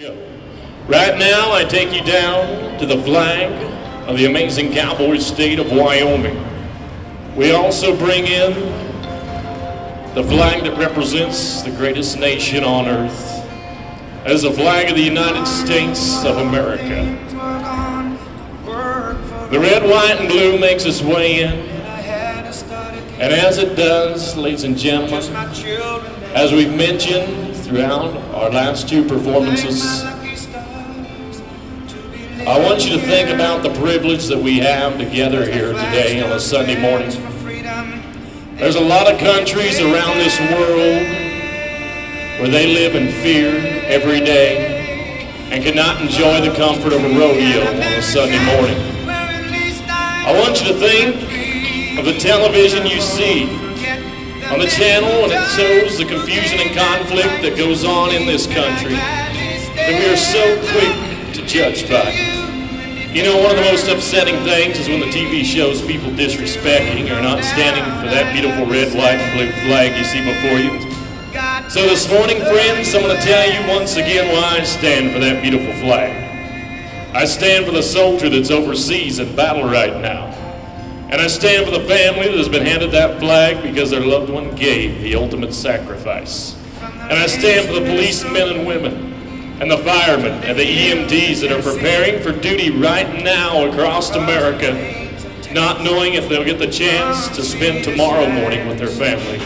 Right now, I take you down to the flag of the amazing cowboy state of Wyoming. We also bring in the flag that represents the greatest nation on earth as the flag of the United States of America. The red, white, and blue makes its way in. And as it does, ladies and gentlemen, as we've mentioned throughout our last two performances, I want you to think about the privilege that we have together here today on a Sunday morning. There's a lot of countries around this world where they live in fear every day and cannot enjoy the comfort of a rodeo on a Sunday morning. I want you to think of the television you see on the channel and it shows the confusion and conflict that goes on in this country that we are so quick to judge by. You know, one of the most upsetting things is when the TV shows people disrespecting or not standing for that beautiful red, white, and blue flag you see before you. So this morning, friends, I'm going to tell you once again why I stand for that beautiful flag. I stand for the soldier that's overseas in battle right now. And I stand for the family that has been handed that flag because their loved one gave the ultimate sacrifice. And I stand for the policemen and women and the firemen and the EMTs that are preparing for duty right now across America, not knowing if they'll get the chance to spend tomorrow morning with their family.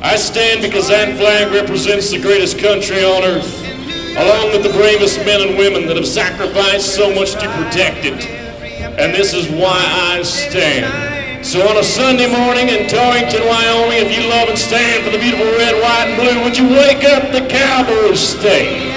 I stand because that flag represents the greatest country on earth, along with the bravest men and women that have sacrificed so much to protect it. And this is why I stand. So on a Sunday morning in Torrington, Wyoming, if you love and stand for the beautiful red, white, and blue, would you wake up the cowboy state?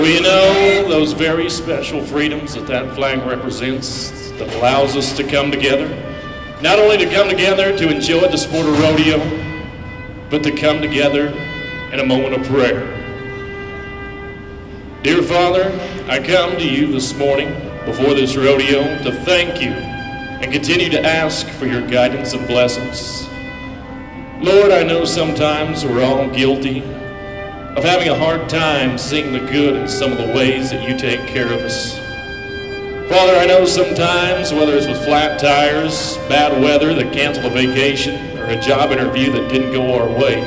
We know those very special freedoms that that flag represents that allows us to come together. Not only to come together to enjoy the sport of rodeo, but to come together in a moment of prayer. Dear Father, I come to you this morning before this rodeo to thank you and continue to ask for your guidance and blessings. Lord, I know sometimes we're all guilty of having a hard time seeing the good in some of the ways that you take care of us. Father, I know sometimes, whether it's with flat tires, bad weather that canceled a vacation, or a job interview that didn't go our way,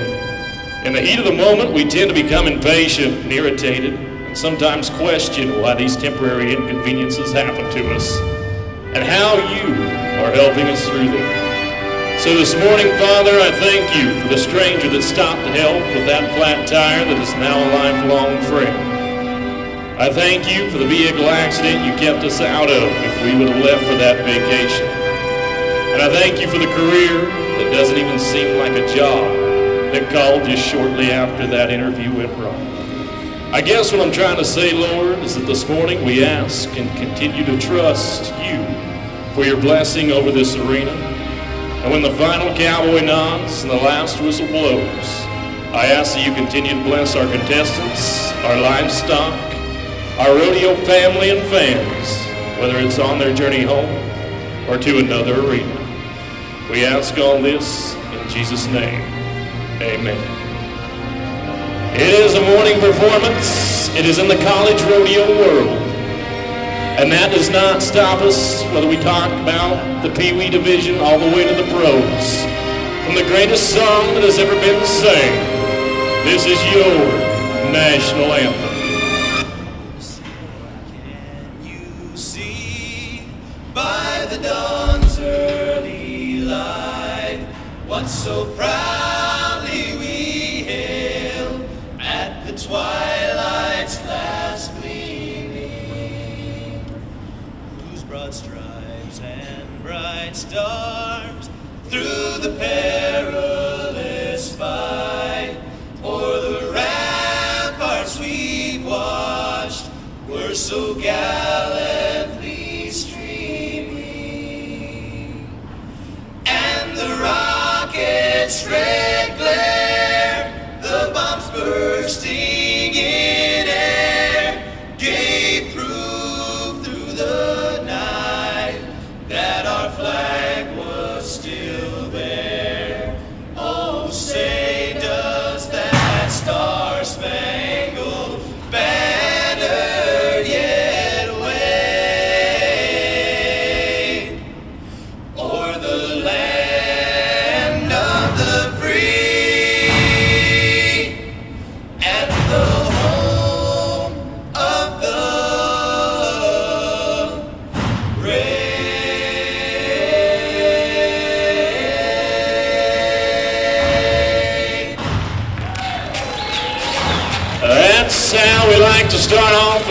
in the heat of the moment, we tend to become impatient and irritated, and sometimes question why these temporary inconveniences happen to us, and how you are helping us through them. So this morning, Father, I thank you for the stranger that stopped to help with that flat tire that is now a lifelong friend. I thank you for the vehicle accident you kept us out of if we would have left for that vacation. And I thank you for the career that doesn't even seem like a job that called just shortly after that interview went wrong. I guess what I'm trying to say, Lord, is that this morning we ask and continue to trust you for your blessing over this arena. And when the final cowboy nods and the last whistle blows, I ask that you continue to bless our contestants, our livestock, our rodeo family and fans, whether it's on their journey home or to another arena. We ask all this in Jesus' name. Amen. It is a morning performance. It is in the college rodeo world. And that does not stop us, whether we talk about the Pee Wee division all the way to the pros. From the greatest song that has ever been sang, this is your national anthem. The perilous fight. O'er the ramparts we've watched were so gallantly streaming, and the rocket's red glare, the bombs bursting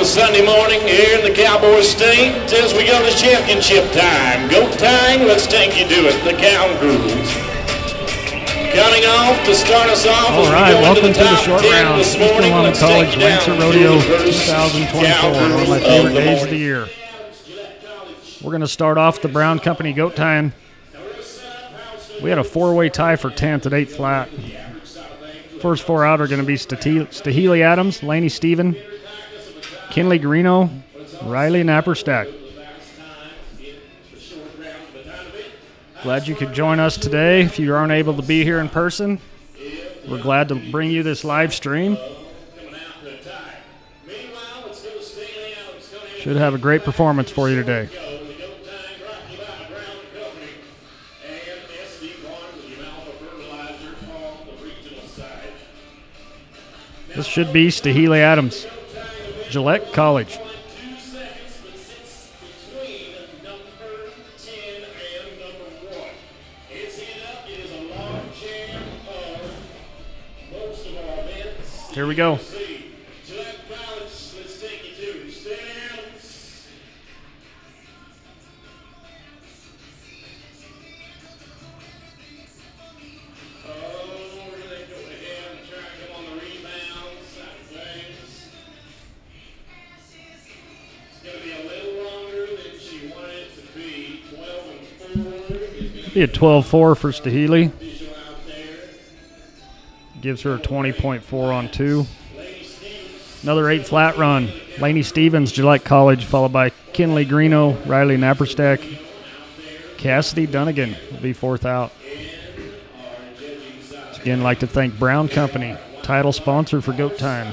Sunday morning here in the Cowboy State as we go to championship time. Go time, let's take you to it, the Cowgirls. Counting off to start us off All right, we welcome to the the short round. this morning. Let's College Lancer Rodeo 2024, one of my favorite of days of the year. We're going to start off the Brown Company Goat Tying. We had a four-way tie for 10th at 8 flat. First four out are going to be Stahili Adams, Laney Steven, Kinley Greeno, Riley Napperstack. Glad you could join us today. If you aren't able to be here in person, we're glad to bring you this live stream. Should have a great performance for you today. This should be Stahili Adams, Gillette College. Here we go. Be a 12 4 for Stahili. Gives her a 20.4 on two. Another eight flat run. Laney Stevens, Gillette College, followed by Kinley Greeno, Riley Napperstack. Cassidy Dunnigan will be fourth out. Again, like to thank Brown Company, title sponsor for Goat Tying.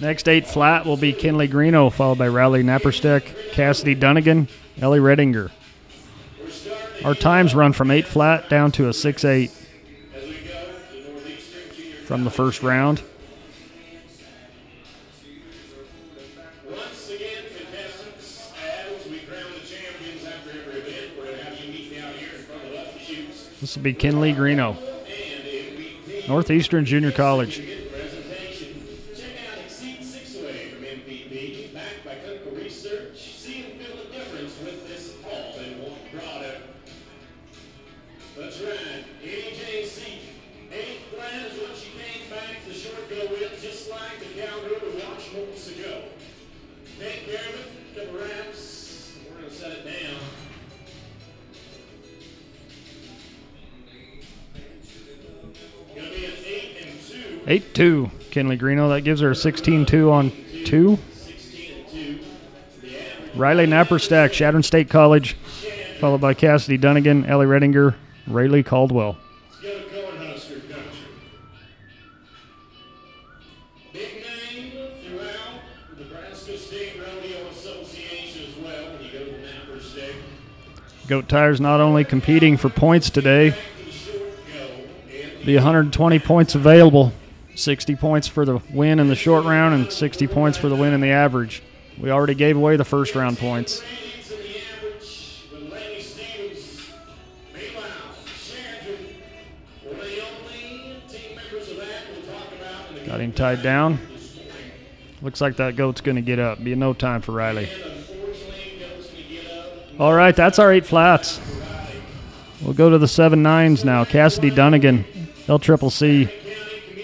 Next eight flat will be Kinley Greeno, followed by Riley Napperstack, Cassidy Dunnigan, Ellie Redinger. Our times run from eight flat down to a 6 8 As we go to Northeastern Junior. from the first round. Once again, contestants, as we crown the champions after every event, we're gonna have you meet down here in front of us to. This will be Kinley Greeno, And if we take Northeastern Junior College. That gives her a 16 2 on two. Riley Napperstack, Chadron State College, followed by Cassidy Dunnigan, Ellie Redinger, Rayleigh Caldwell. Goat Tires not only competing for points today, the 120 points available 60 points for the win in the short round and 60 points for the win in the average. We already gave away the first round points. Got him tied down. Looks like that goat's going to get up. Be no time for Riley. All right, that's our eight flats. We'll go to the seven nines now. Cassidy Dunnigan, L Triple C,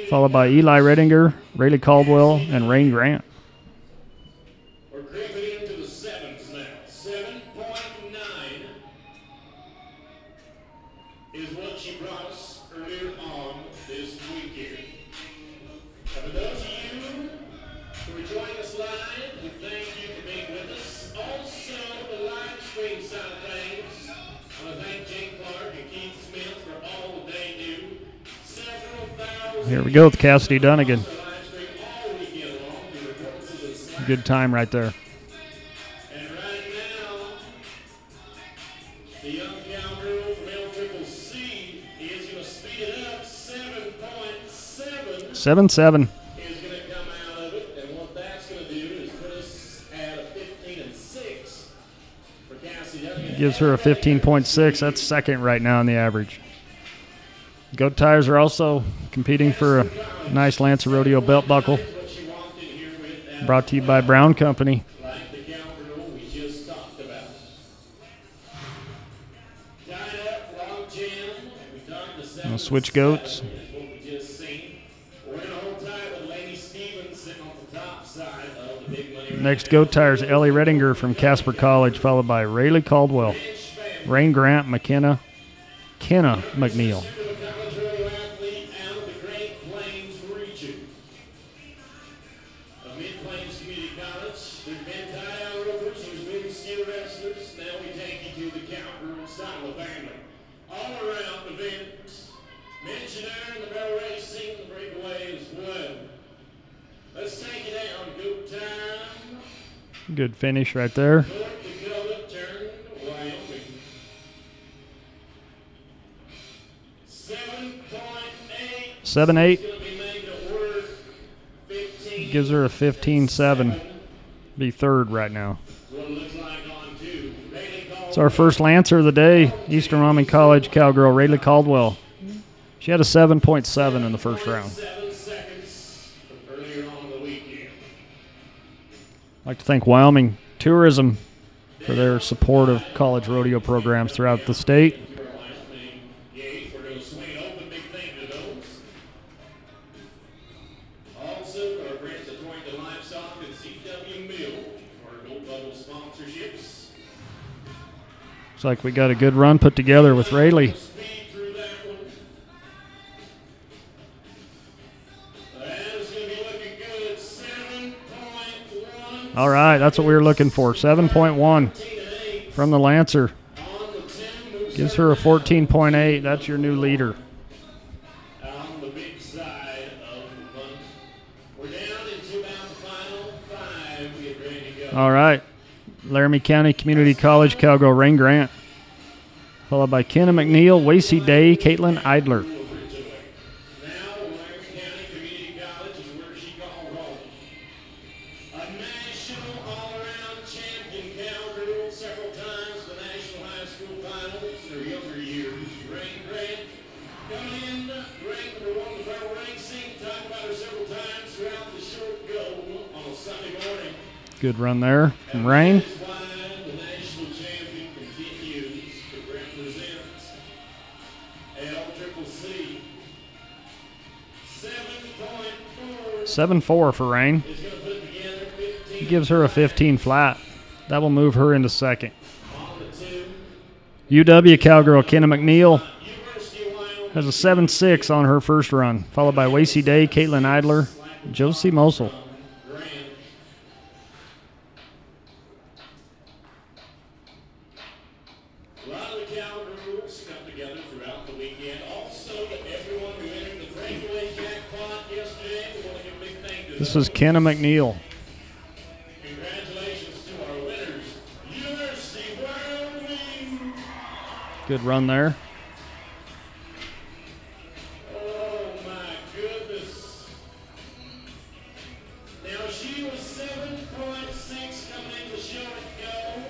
followed by Eli Redinger, Rayleigh Caldwell, and Rain Grant. Put us at a 15 and 6 for Cassie Duncan. Gives her a 15.6. That's second right now in the average. Goat tires are also competing for a nice Lancer Rodeo belt buckle. Brought to you by Brown Company. We'll switch goats. is. Next goat tires Ellie Redinger from Casper College, followed by Rayleigh Caldwell, Rain Grant, McKenna, Kenna McNeil. Good finish right there. Seven eight. 7 8 Gonna be making it work. Fifteen. gives her a 15 7. Be third right now. It's our first Lancer of the day, Eastern Wyoming College cowgirl Rayleigh Caldwell. She had a 7.7 in the first round. Like to thank Wyoming Tourism for their support of college rodeo programs throughout the state. Looks like we got a good run put together with Rayleigh. All right, that's what we were looking for. 7.1 from the Lancer. Gives her a 14.8. That's your new leader. All right. Laramie County Community College cowgirl Rain Grant. Followed by Kenna McNeil, Wacy Day, Caitlin Idler. Good run there from Rain. Seven four 7 4 for Rain. fifteen Gives her a 15 flat. That will move her into second. UW cowgirl Kenna McNeil has a 7 6 on her first run, followed by Wacy Day, Caitlin Idler, Josie Mosel. Grant. A lot of the cowgirls come together throughout the weekend. Also, to everyone who entered the breakaway jackpot yesterday, we want to give a big thank to This is Kenna McNeil. Congratulations to our winners, University of Wyoming. Good run there. Oh my goodness. Now she was 7.6 coming in the short go.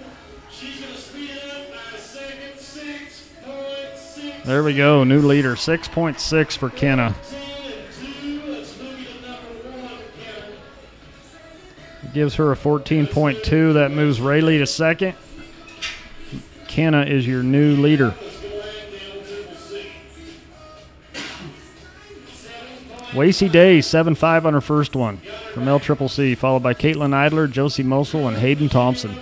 She's going to speed it up by a second. 6.6. There we go. New leader. 6.6 for Kenna. Gives her a 14.2. That moves Rayleigh to second. Kenna is your new leader. Wacy Day, 7 5 on her first one from L Triple C, followed by Caitlin Idler, Josie Mosel, and Hayden Thompson.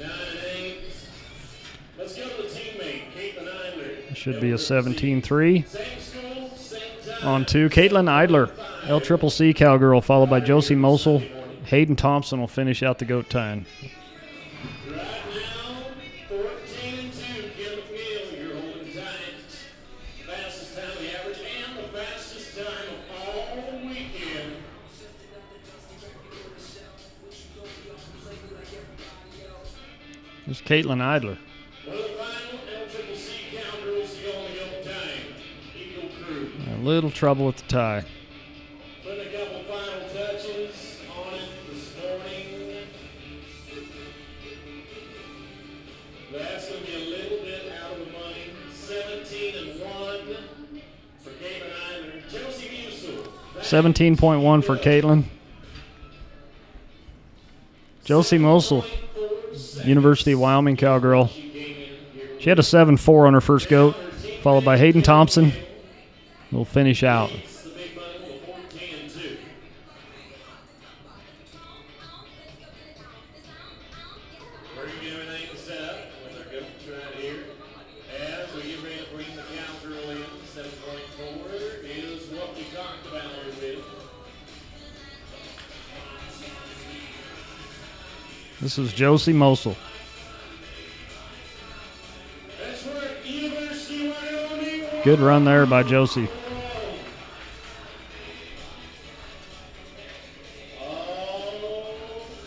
9 and 8. Let's go to the teammate, Caitlin Idler. Should be a 17-3. Same school, same time. On to Caitlin Idler, L Triple C Cowgirl, followed by Josie Mosel. Hayden Thompson will finish out the goat tying. Eagle Idler. A little trouble with the tie. Putting a couple final touches on it this morning. That's going to be a little bit out of the money. 17 and 1 for Caitlin Josie Mosel. 17.1 for Caitlin. Josie Mosel, University of Wyoming Cowgirl. She had a 7-4 on her first goat, followed by Hayden Thompson. We'll finish out. This is Josie Mosel. Good run there by Josie.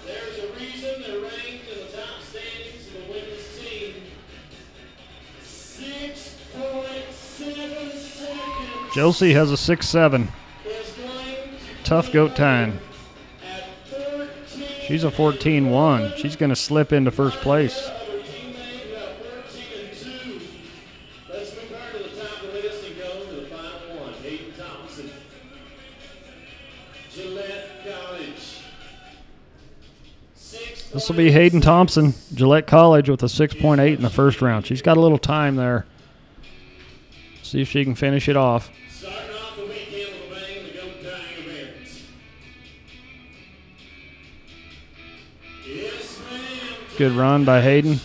There's a reason they're ranked in the top standings of the women's team. 6.7 seconds Josie has a 6-7. is going to Tough goat tying. 14. She's a 14-1. She's going to slip into first place. Other teammate got 14 and 2. Let's move her to the top of the list and go to the final one. Hayden Thompson. Gillette College. Six This will be Hayden Thompson, Gillette College, with a 6.8 in the first round. She's got a little time there. See if she can finish it off Good run by Hayden.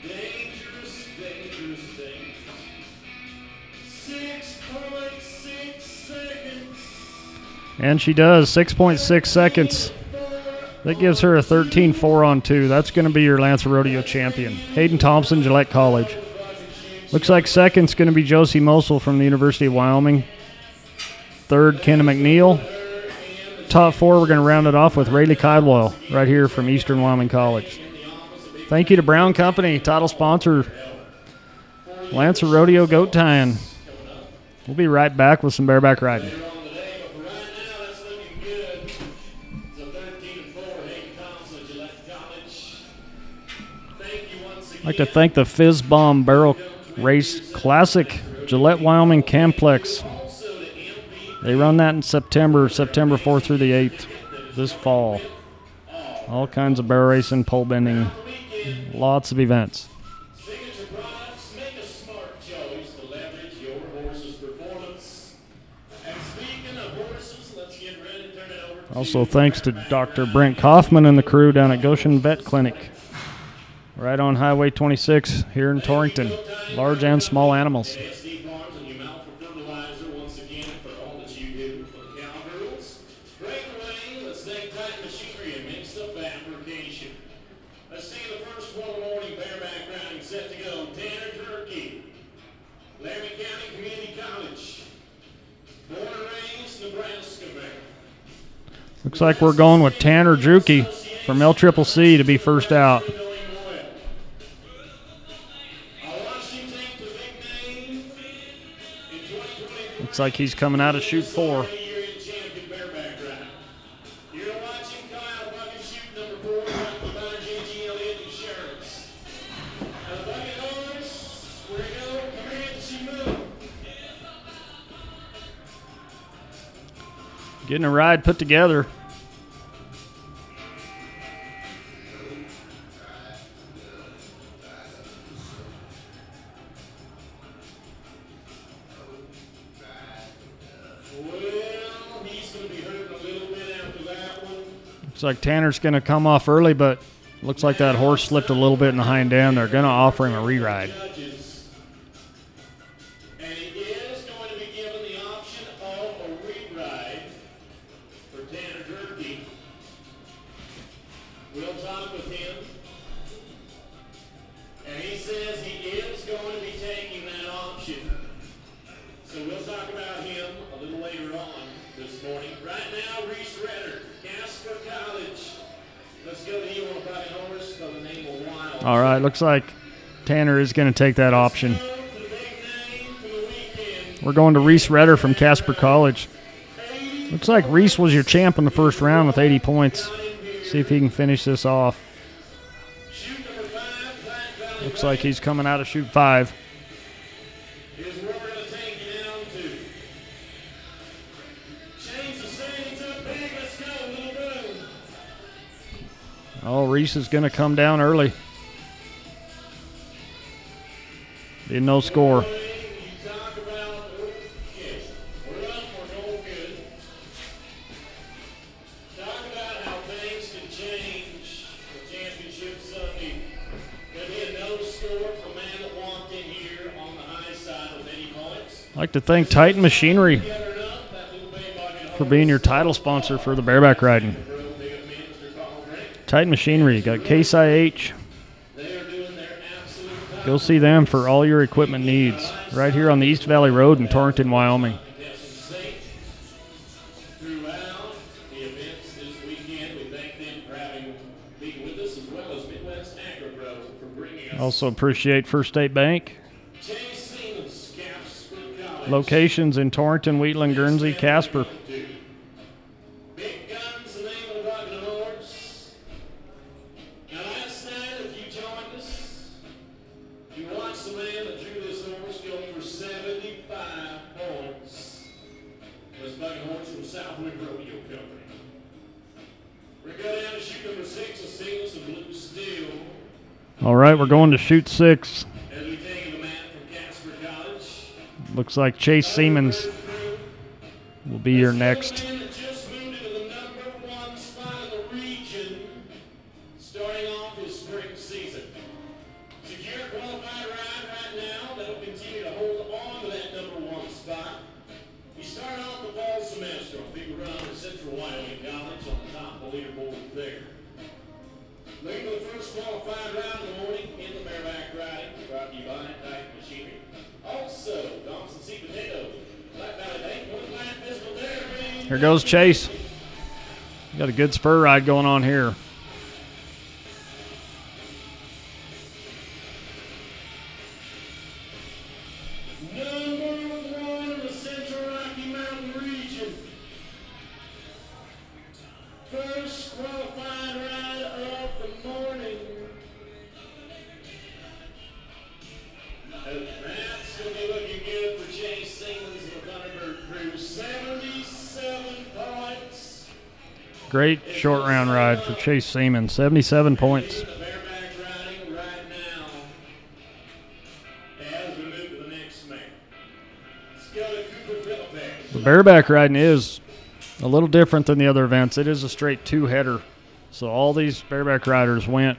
Dangerous, dangerous, dangerous. Six point six seconds. And she does, 6.6 seconds. That gives her a 13 4 on 2. That's going to be your Lancer Rodeo champion. Hayden Thompson, Gillette College. Looks like second's going to be Josie Mosel from the University of Wyoming. Third, Kenna McNeil. Top four, we're going to round it off with Rayleigh Caldwell right here from Eastern Wyoming College. Thank you to Brown Company, title sponsor, Lancer Rodeo Goat Tying. We'll be right back with some bareback riding. They're on the day, but for right now, that's looking good. It's a 13 and 4, Hayden Thompson, Gillette College. Thank you once again. I'd like to thank the Fizz Bomb Barrel Race Classic, Gillette, Wyoming Camplex. They run that in September, September 4th through the 8th, this fall. All kinds of barrel racing, pole bending, lots of events. Also, thanks to Dr. Brent Kaufman and the crew down at Goshen Vet Clinic, right on Highway 26 here in Torrington. Large and small animals. Looks like we're going with Tanner Druki from L Triple C to be first out. Knowing well. I watched him take the big name in 2023. Looks like he's coming out of chute four. Year in champion bareback ride. Looks like Tanner's going to come off early, but looks like that horse slipped a little bit in the hind end. They're going to offer him a re-ride. Judges. All right, looks like Tanner is going to take that option. We're going to Reese Redder from Casper College. Looks like Reese was your champ in the first round with 80 points. See if he can finish this off. Looks like he's coming out of chute five. Oh, Reese is going to come down early. With 80 points. I'd like to thank Titan Machinery for being your title sponsor for the bareback riding. Titan Machinery, got Case IH. Go see them for all your equipment needs right here on the East Valley Road in Torrington, Wyoming. Also appreciate First State Bank. Locations in Torrington, Wheatland, Guernsey, Casper. Going to shoot six. Looks like Chase Siemens will be your next. Therapy. Here goes Chase. Got a good spur ride going on here. For Chase Seaman. 77 points. The bareback riding is a little different than the other events. It is a straight two header. So all these bareback riders went,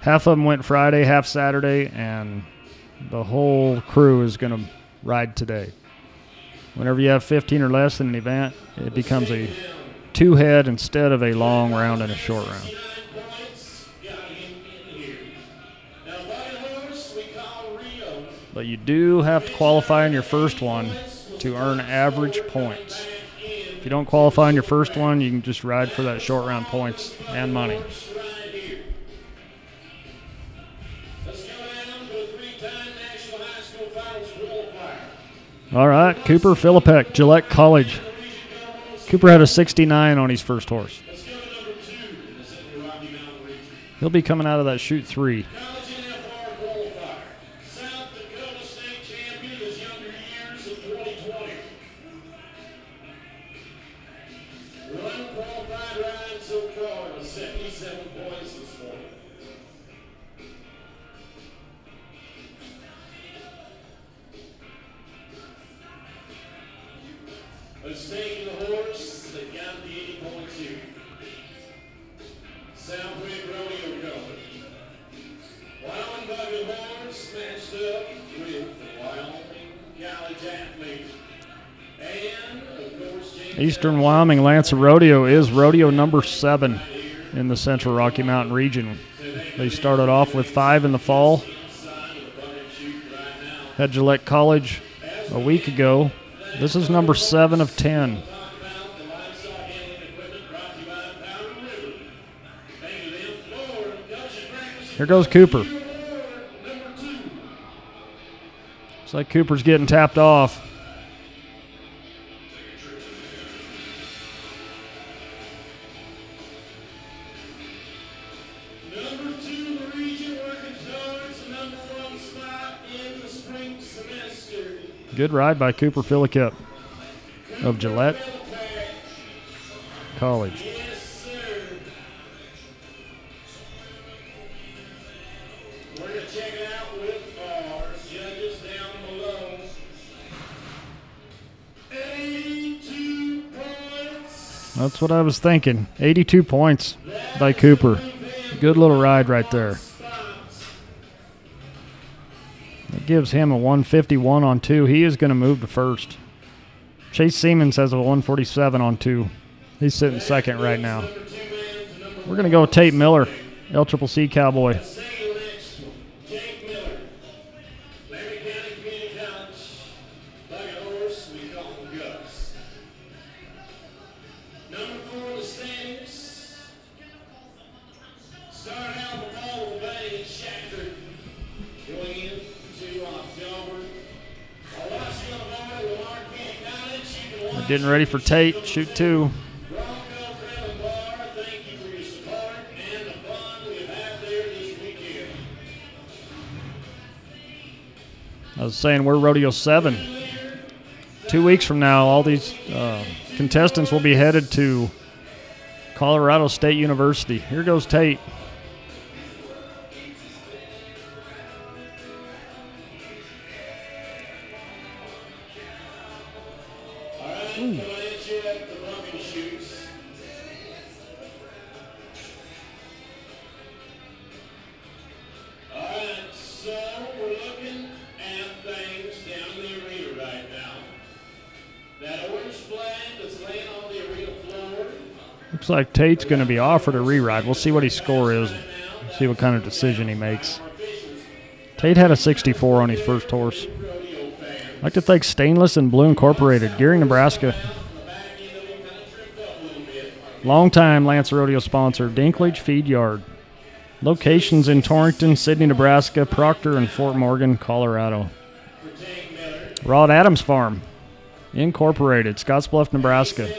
half of them went Friday, half Saturday, and the whole crew is going to ride today. Whenever you have 15 or less in an event, it becomes a two head instead of a long round and a short round. 69 points, got him in here. Now, bucking horse we call Rio. But you do have to qualify in your first one to earn average points. If you don't qualify in your first one, you can just ride for that short round points and money. All right, Cooper Philippek, Gillette College. Cooper had a 69 on his first horse. Let's go to number two in the Central Rocky Mountain region. He'll be coming out of that chute three. Eastern Wyoming Lancer Rodeo is rodeo number seven in the Central Rocky Mountain region. They started off with five in the fall. Had Gillette College a week ago. This is number seven of ten. Here goes Cooper. Looks like Cooper's getting tapped off. Good ride by Cooper Philippek of Gillette College. That's what I was thinking. 82 points by Cooper. Good little ride right there. Gives him a 151 on two. He is going to move to first. Chase Siemens has a 147 on two. He's sitting second right now. We're going to go Tate Miller, L Triple C Cowboy. Getting ready for Tate. Chute two. I was saying we're rodeo seven. Two weeks from now, all these uh, contestants will be headed to Colorado State University. Here goes Tate. Like Tate's going to be offered a reride. We'll see what his score is. See what kind of decision he makes. Tate had a 64 on his first horse. I'd like to thank Stainless and Blue Incorporated, Gary, Nebraska. Longtime Lancer Rodeo sponsor, Dinklage Feed Yard. Locations in Torrington, Sidney, Nebraska, Proctor, and Fort Morgan, Colorado. Rod Adams Farm, Incorporated, Scottsbluff, Nebraska.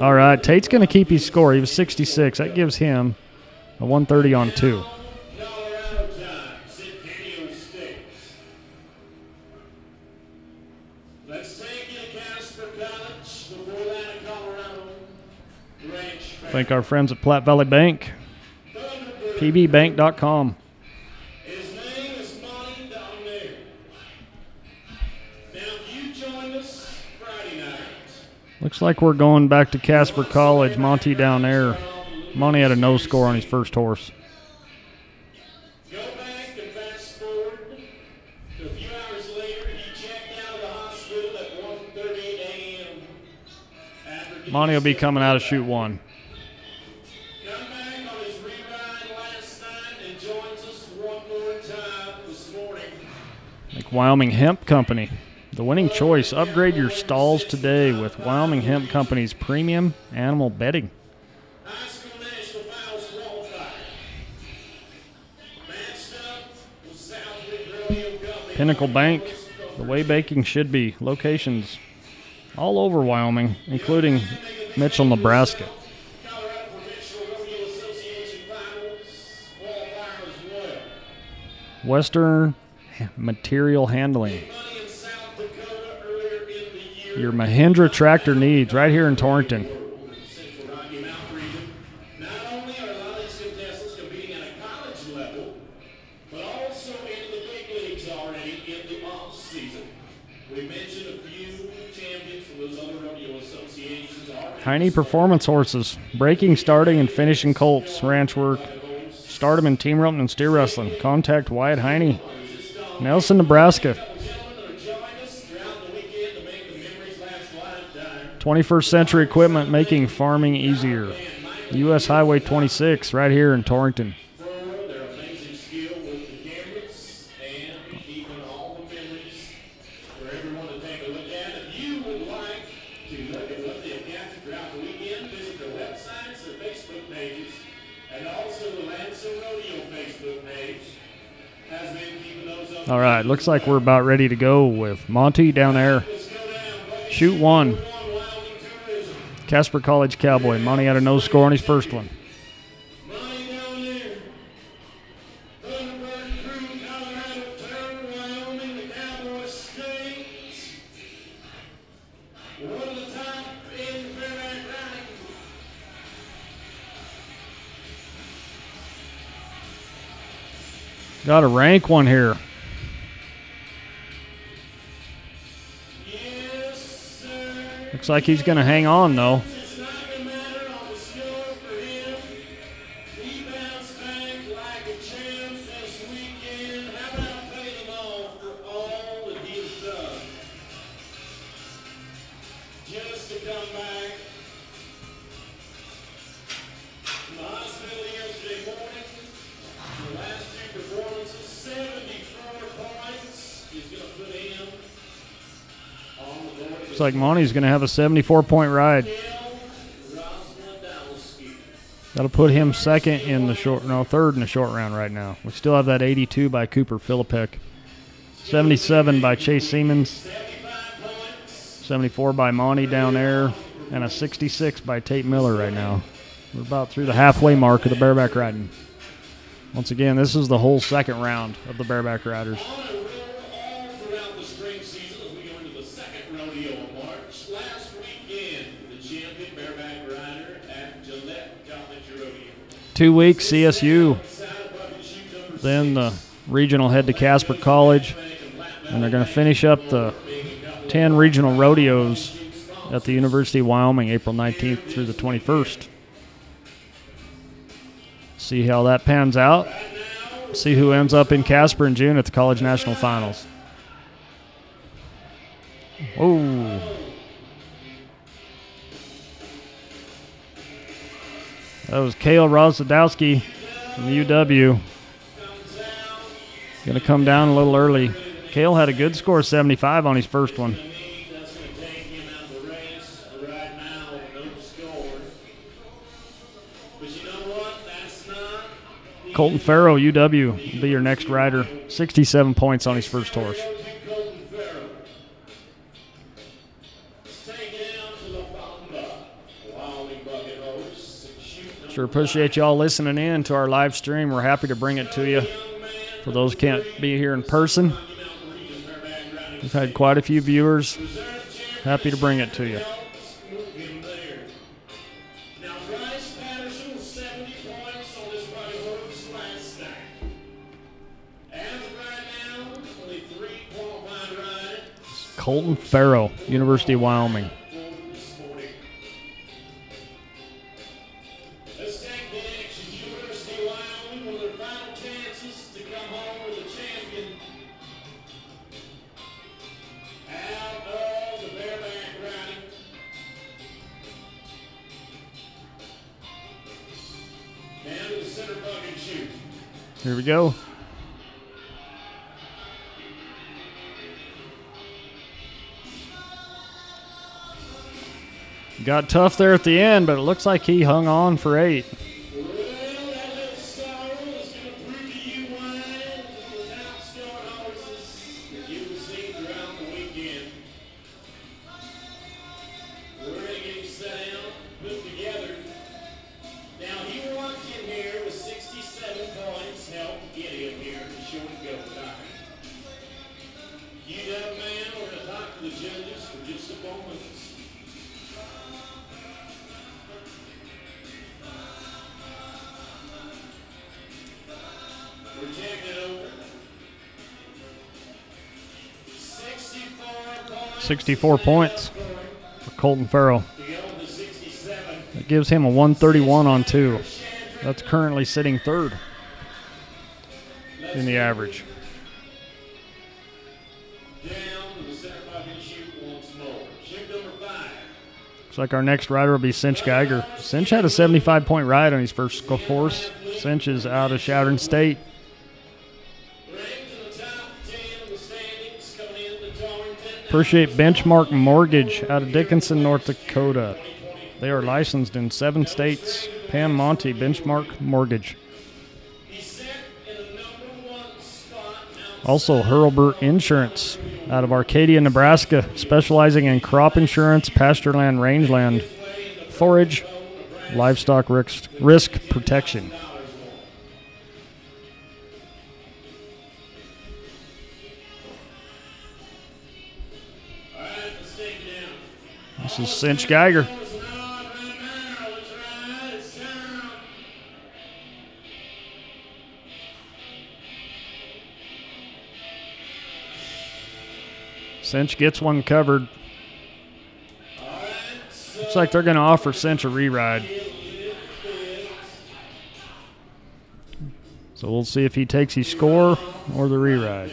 All right, Tate's going to keep his score. He was 66. That gives him a 130 on two. Thank our friends at Platte Valley Bank, pvbank.com. Looks like we're going back to Casper College. Monty down there. Monty had a no score on his first horse. go back and fast forward. to A few hours later, he checked out of the hospital at 1.38 a.m. Monty will be coming out of chute one. Like Wyoming Hemp Company. The winning choice. Upgrade your stalls today with Wyoming Hemp Company's premium animal bedding. Pinnacle Bank. The way baking should be. Locations all over Wyoming, including Mitchell, Nebraska. Western Material Handling. Your Mahindra tractor needs right here in Torrington. Tiny performance horses, breaking, starting, and finishing colts, ranch work. Start 'em in team roping and steer wrestling. Contact Wyatt Heine Nelson, Nebraska. 21st century equipment making farming easier. U.S. Highway 26 right here in Torrington. All right, looks like we're about ready to go with Monty down there. Chute one. Casper College Cowboy. Monty had a no score on his first one. Got down rank one Crew, Looks like he's going to hang on, though. Like Monty's going to have a 74 point ride. That'll put him second in the short, no, third in the short round right now. We still have that 82 by Cooper Philippek, 77 by Chase Siemens, 74 by Monty down there, and a 66 by Tate Miller right now. We're about through the halfway mark of the bareback riding. Once again, this is the whole second round of the bareback riders. Two weeks, CSU, then the regional head to Casper College, and they're going to finish up the 10 regional rodeos at the University of Wyoming April 19th through the 21st. See how that pans out. See who ends up in Casper in June at the College National Finals. Whoa. That was Kale Rozdowski from UW. Going to come down a little early. Kale had a good score, 75 on his first one. Colton Farrow, UW, will be your next rider. 67 points on his first horse. Sure appreciate y'all listening in to our live stream. We're happy to bring it to you. For those who can't be here in person, we've had quite a few viewers. Happy to bring it to you. Colton him University of Bryce Here we go. Got tough there at the end, but it looks like he hung on for eight. 64 points for Colton Farrell. That gives him a 131 on two. That's currently sitting third in the average. Looks like our next rider will be Cinch Geiger. Cinch had a 75 point ride on his first course. Cinch is out of Chadron State. Appreciate Benchmark Mortgage out of Dickinson, North Dakota. They are licensed in seven states. Pam Monty, Benchmark Mortgage. Also, Hurlburt Insurance out of Arcadia, Nebraska, specializing in crop insurance, pastureland, rangeland, forage, livestock risk, risk protection. Is Cinch Geiger. Cinch gets one covered. Looks like they're going to offer Cinch a re-ride. So we'll see if he takes his score or the re-ride.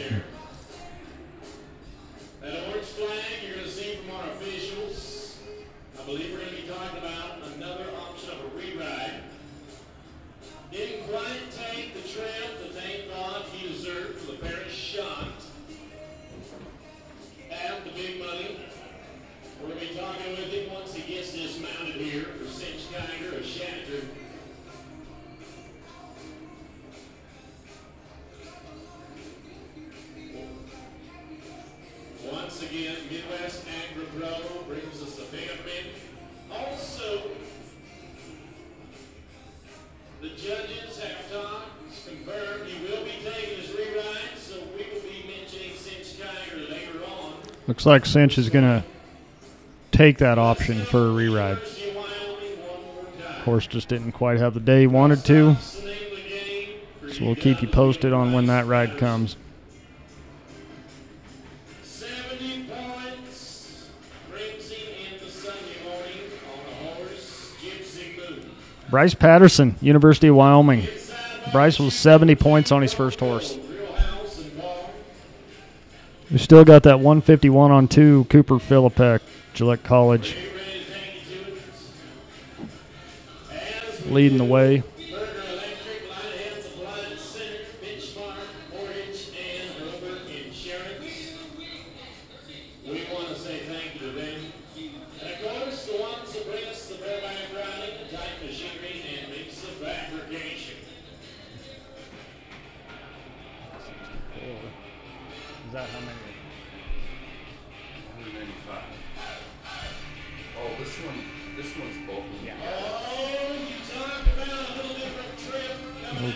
Looks like Cinch is going to take that option for a reride. Horse just didn't quite have the day he wanted to. So we'll keep you posted on when that ride comes. Bryce Patterson, University of Wyoming. Bryce was 70 points on his first horse. We still got that 151 on two, Cooper Philippek, Gillette College, leading the way.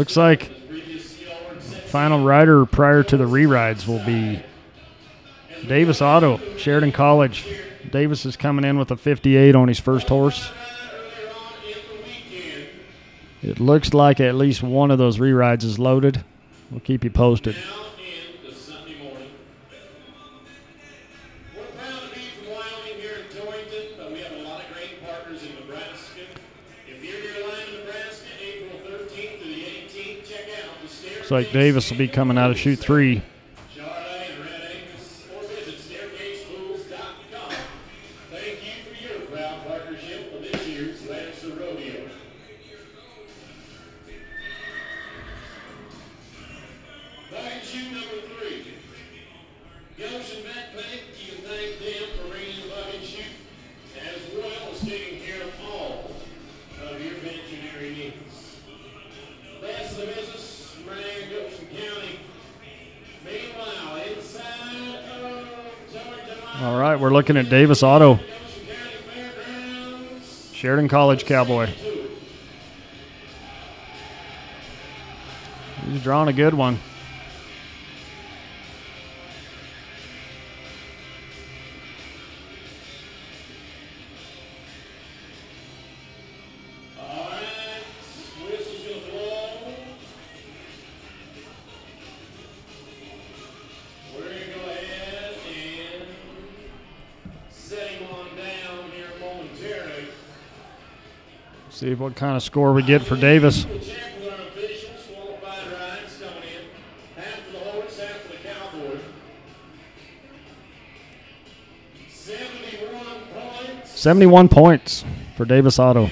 Looks like final rider prior to the re-rides will be Davis Auto, Sheridan College. Davis is coming in with a 58 on his first horse. It looks like at least one of those re-rides is loaded. We'll keep you posted. Looks like Davis will be coming out of chute three. Looking at Davis Auto. Sheridan College Cowboy. He's drawing a good one. What kind of score we get for Davis. 71 points for Davis Auto.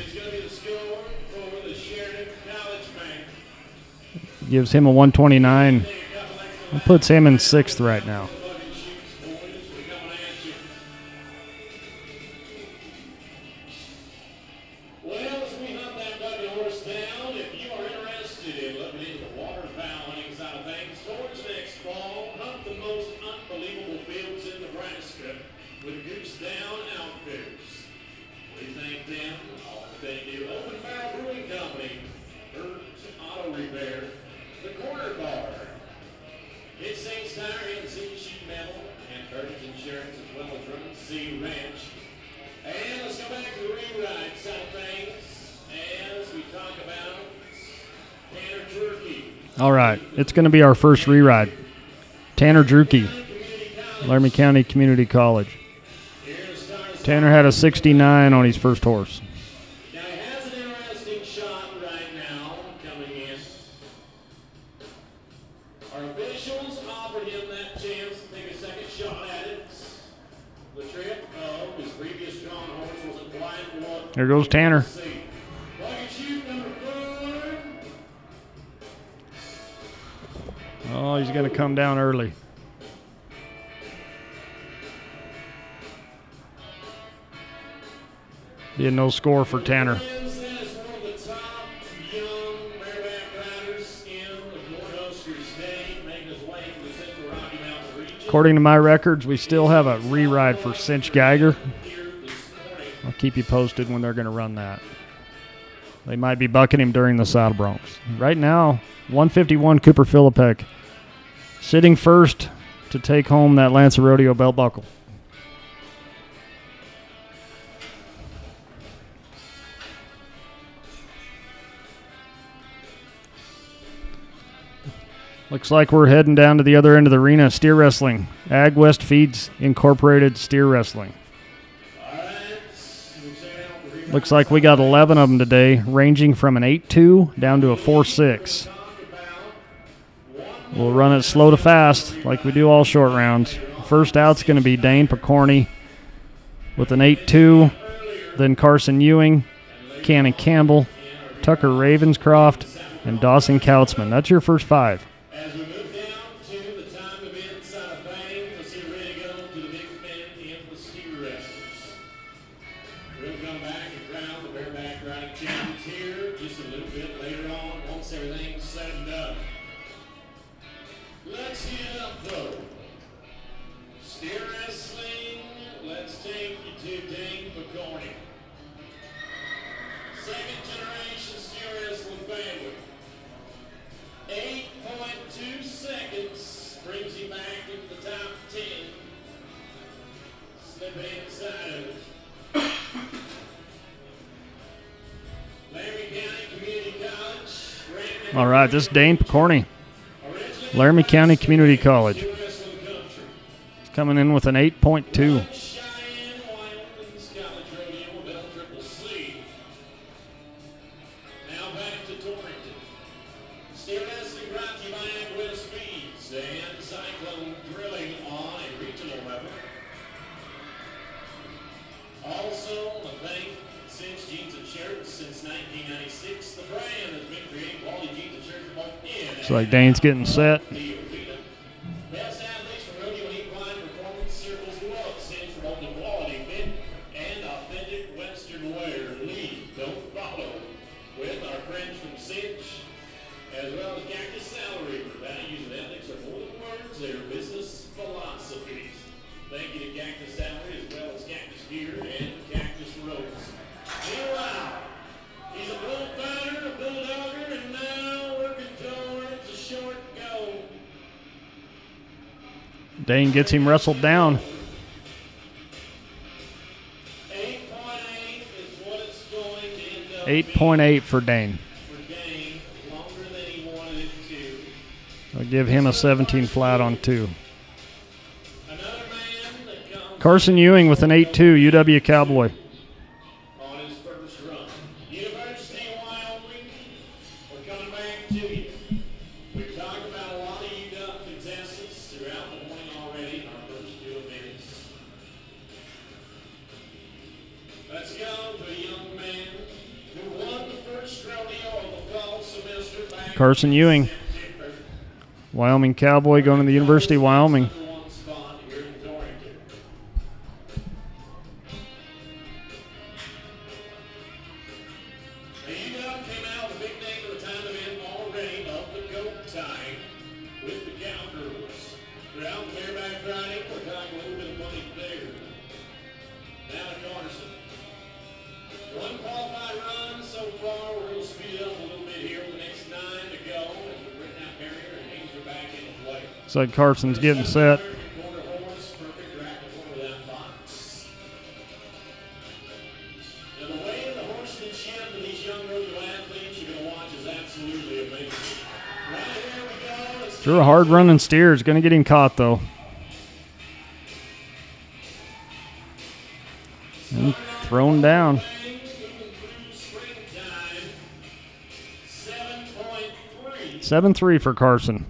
Gives him a 129. Take a couple extra That puts him in sixth right now. It's going to be our first reride. Tanner Druke, Laramie County Community College. Tanner had a 69 on his first horse. There goes has going to come down early. A no score for Tanner. According to my records, we still have a reride for Cinch Geiger. I'll keep you posted when they're going to run that. They might be bucking him during the Saddle Broncs. Right now, 151 Cooper Philippek sitting first to take home that Lancer Rodeo belt buckle. Looks like we're heading down to the other end of the arena. Steer wrestling. Ag West Feeds Incorporated Steer Wrestling. Looks like we got 11 of them today, ranging from an 8-2 down to a 4-6. We'll run it slow to fast, like we do all short rounds. First out's going to be Dane Picorni with an 8-2, then Carson Ewing, Cannon Campbell, Tucker Ravenscroft, and Dawson Kautzman. That's your first five. Dane McCorney. Second generation steer wrestling family. 8.2 seconds brings you back into the top 10. Slip inside of it. Laramie County Community College. ranked All right, this is Dane Picorni, Laramie County Community College. steer wrestling country. He's coming in with an 8.2. like Dane's getting set. gets him wrestled down. Eight point eight for Dane. I'll give him a 17 flat on two. Carson Ewing with an 8-2 UW Cowboy. Carson Ewing. Wyoming Cowboy going to the University of Wyoming. Doug Carson's getting set. Drew a hard running steer. It's going to get him caught, though. And thrown down. Seven three for Carson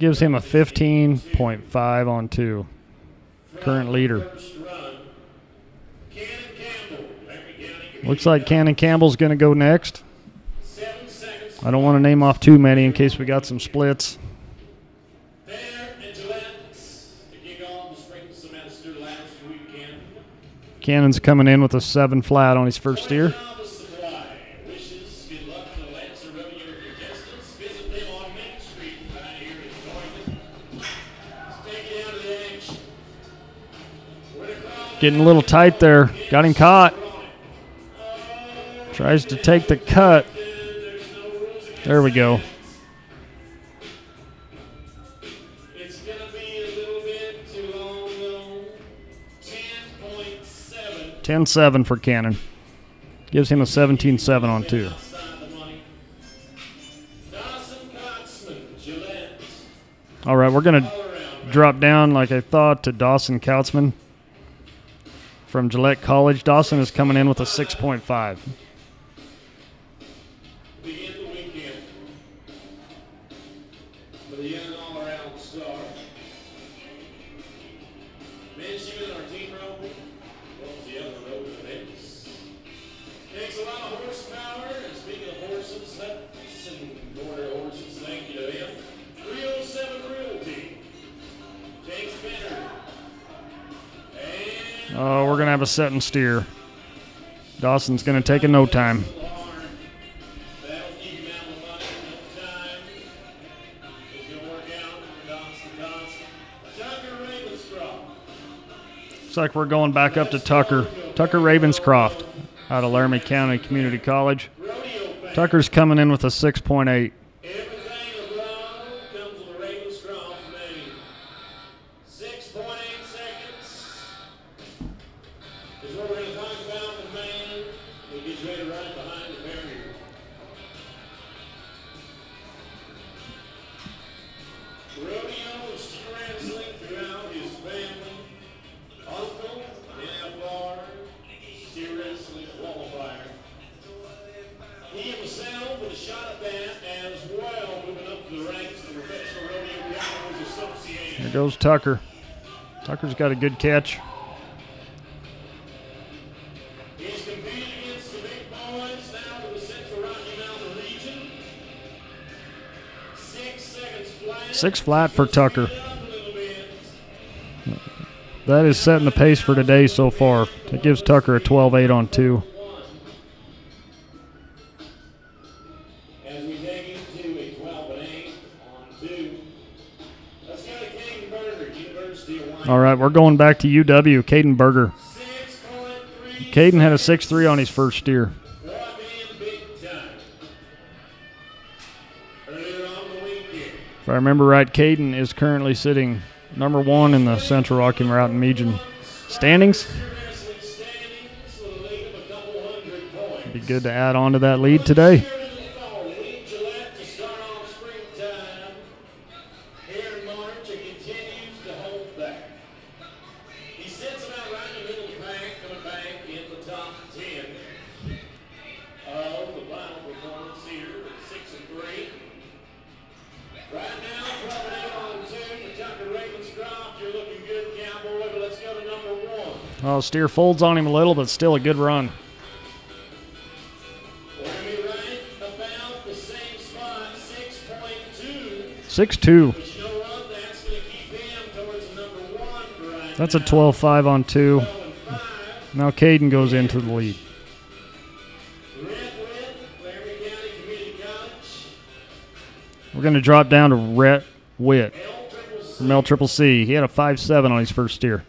gives him a 15.5 on two. Current leader. Looks like Cannon Campbell's going to go next. I don't want to name off too many in case we got some splits. Cannon's coming in with a seven flat on his first steer. Getting a little tight there. Got him caught. Tries to take the cut. There we go. Ten seven for Cannon. Gives him a 17-7 on two. All right, we're going to drop down like I thought to Dawson Kautzman from Gillette College. Dawson is coming in with a 6.5. have a set and steer. Dawson's going to take in no time. Looks like we're going back up to Tucker. Tucker Ravenscroft out of Laramie County Community College. Tucker's coming in with a 6.8. Tucker. Tucker's got a good catch. Six flat for Tucker. That is setting the pace for today so far. It gives Tucker a 12 8 on two. we're going back to UW. Caden Berger. Caden had a 6-3 on his first steer. If I remember right, Caden is currently sitting number one in the Central Rocky Mountain region standings. Be good to add on to that lead today. Steer folds on him a little, but still a good run. Six two. That's a 12-5 on two. Now Caden goes into the lead. We're going to drop down to Rhett Witt from L Triple C. He had a 5-7 on his first steer.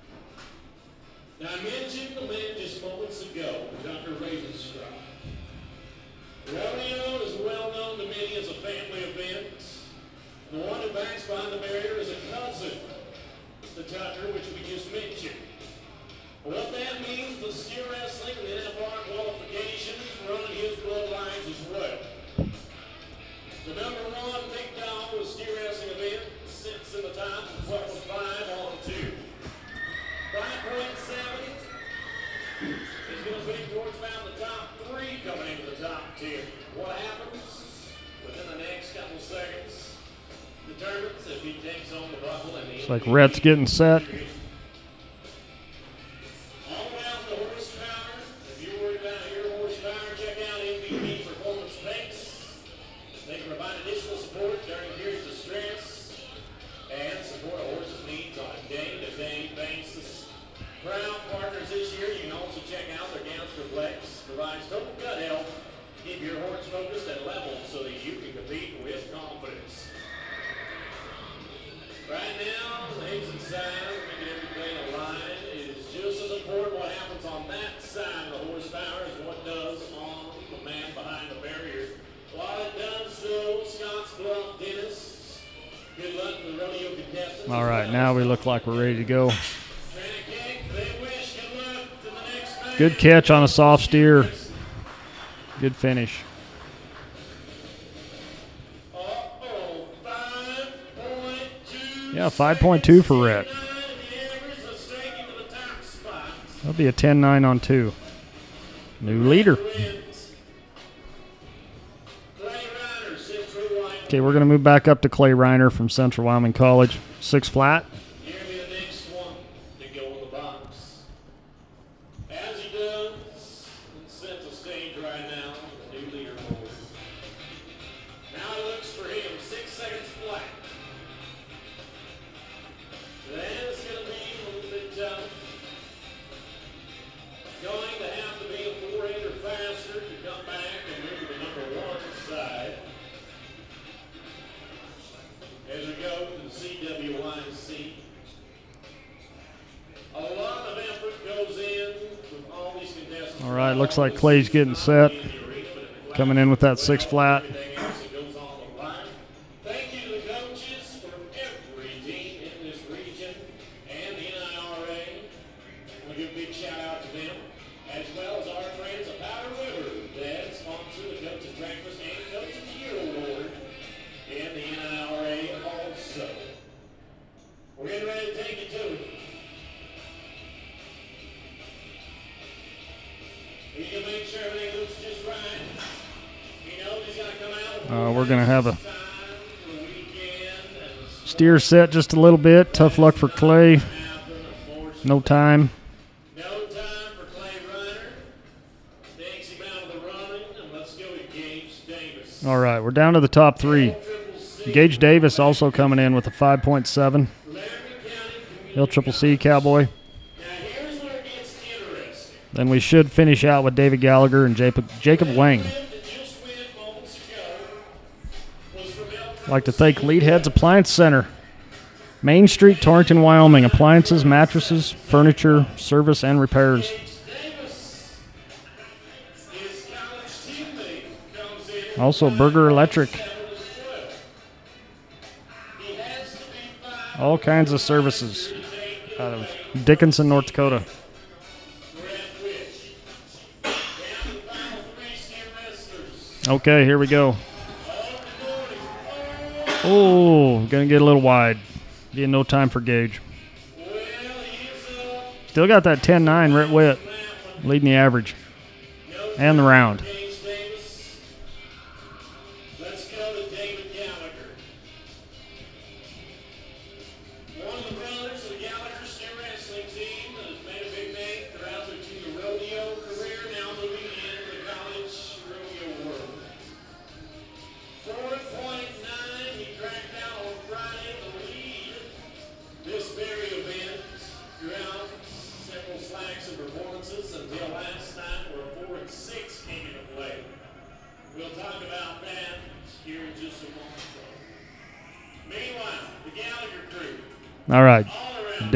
It's getting set. to go. Good catch on a soft steer. Good finish. Yeah, 5.2 for Rhett. That'll be a 10 9 on two. New leader. Okay, we're going to move back up to Clay Reiner from Central Wyoming College. Six flat. Looks like Clay's getting set. Coming in with that six flat. steer set just a little bit. Tough luck for Clay. No time. All right, we're down to the top three. Gage Davis also coming in with a 5.7. L Triple C Cowboy. Then we should finish out with David Gallagher and Jacob, Jacob Wang. Like to thank Lead Heads Appliance Center. Main Street, Torrington, Wyoming. Appliances, mattresses, furniture, service, and repairs. Also, Burger Electric. All kinds of services out of Dickinson, North Dakota. Okay, here we go. Oh, gonna get a little wide. Getting no time for Gage. Still got that 10 9 Rhett Witt leading the average and the round.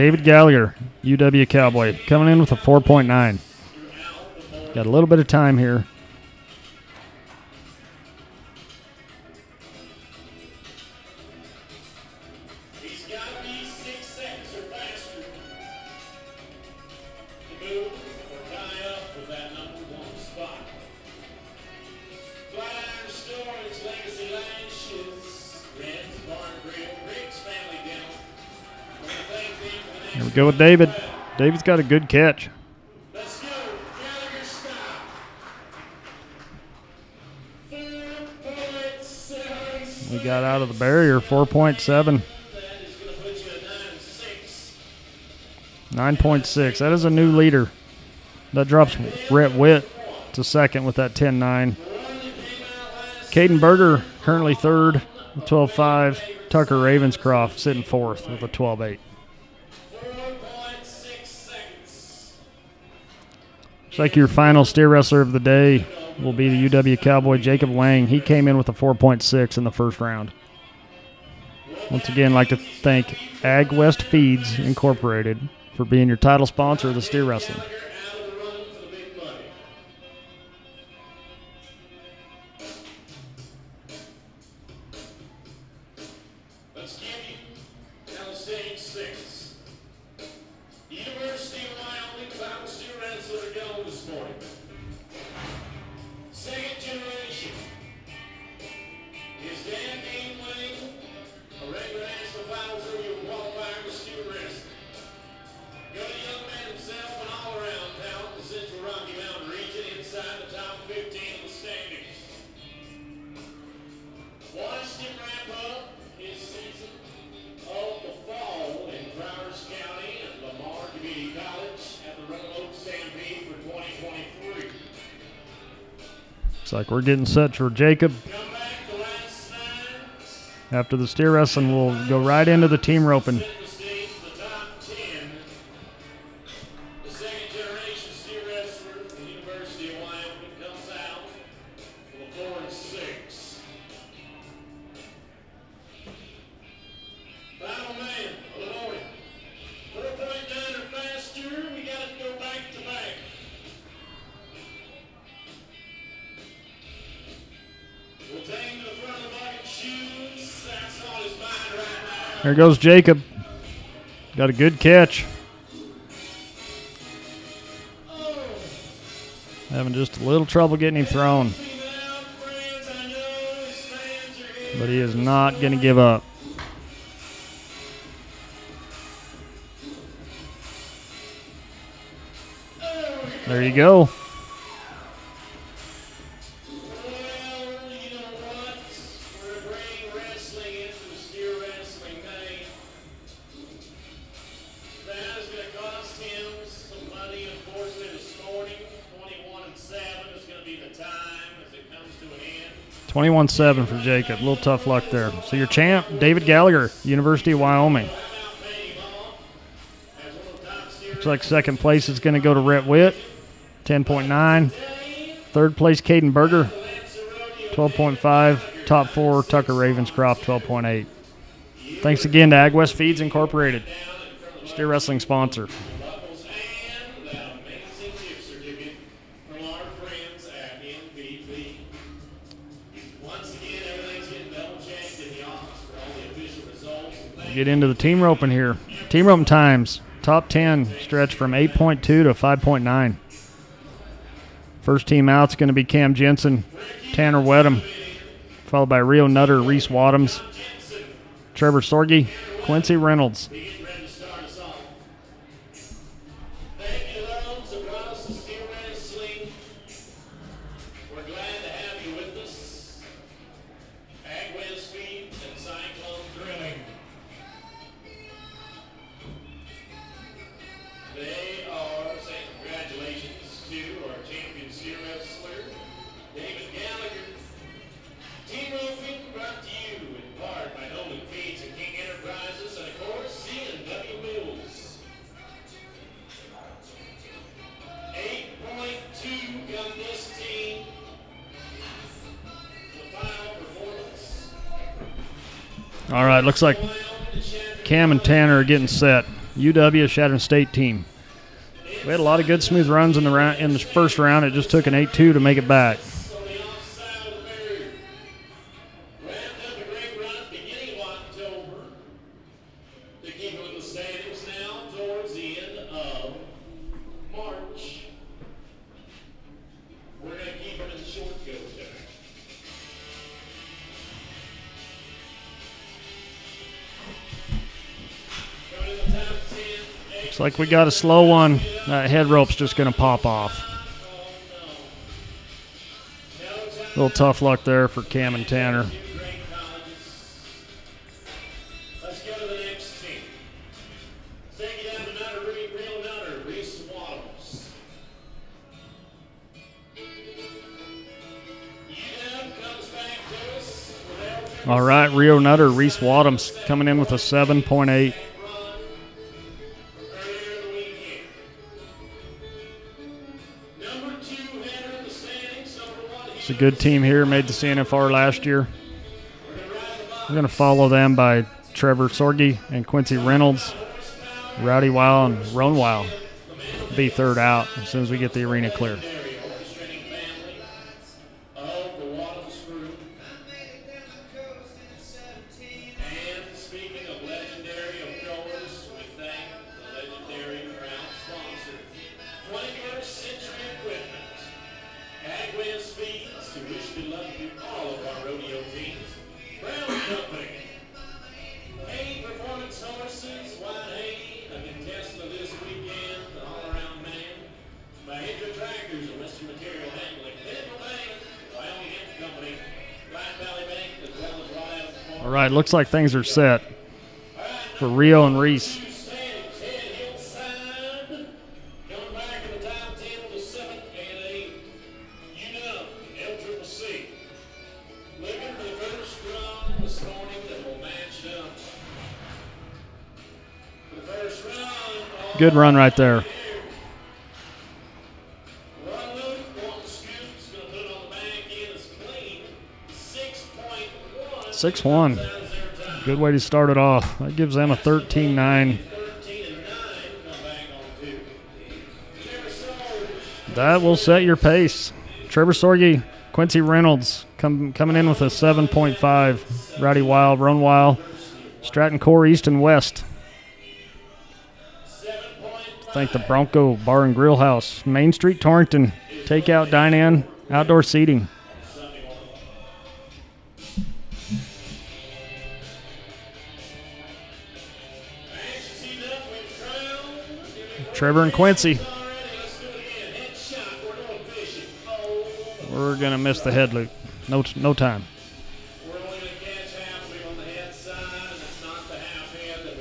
David Gallagher, UW Cowboy, coming in with a 4.9. throughout the morning. Got a little bit of time here. Go with David. David's got a good catch. We got out of the barrier 4.7, That is going to put you at nine and six. 9.6. That is a new leader. That drops Rhett Witt to second with that 10 9. Caden Berger currently third with 12 5. Tucker Ravenscroft sitting fourth with a 12 8. Looks like your final steer wrestler of the day will be the UW Cowboy Jacob Lang. He came in with a 4.6 in the first round. Once again, like to thank Ag West Feeds Incorporated for being your title sponsor of the steer wrestling. Like we're getting set for Jacob. After the steer wrestling, we'll go right into the team roping. There goes Jacob. Got a good catch. Having just a little trouble getting him thrown, but he is not going to give up. There you go. 21 7 for Jacob. A little tough luck there. So your champ, David Gallagher, University of Wyoming. Looks like second place is going to go to Rhett Witt, 10.9. Third place, Caden Berger, 12.5. Top four, Tucker Ravenscroft, 12.8. Thanks again to AgWest Feeds Incorporated, steer wrestling sponsor. Get into the team roping here. Team roping times. Top 10 stretch from 8.2 to 5.9. First team out is going to be Cam Jensen, Tanner Wedham, followed by Rio Nutter, Reese Wadhams, Trevor Sorge, Quincy Reynolds. Looks like Cam and Tanner are getting set. UW Chadron State team. We had a lot of good smooth runs in the round, in the first round. It just took an 8-2 to make it back. We got a slow one. That head rope's just going to pop off. A little tough luck there for Cam and Tanner. Two great colleges. Let's go to the next team. Take it down to Nutter, Reed, Real Nutter, Reese Waddles. UW comes back to us with Eldridge All right, Rio Nutter, Reese Wadhams coming in with a 7.8. good team here, made the CNFR last year. We're going to follow them by Trevor Sorge and Quincy Reynolds, Rowdy Wow, and Roan Wow. Be third out as soon as we get the arena clear. Looks like things are set for Rio and Reese. Good run right there. Six one. 6 1. Good way to start it off. That gives them a 13 9. Thirteen and nine, come back on two. Trevor Soldiers. That will set your pace. Trevor Sorge, Quincy Reynolds come, coming in with a 7.5. Rowdy Wild, Run Wild, Stratton Core, East and West. Thank the Bronco Bar and Grill House, Main Street, Torrington. Takeout, dine in, outdoor seating. Trevor and Quincy. We're going gonna miss the head loop. No, no time. we're only gonna catch halfway on the head side. That's not the half head that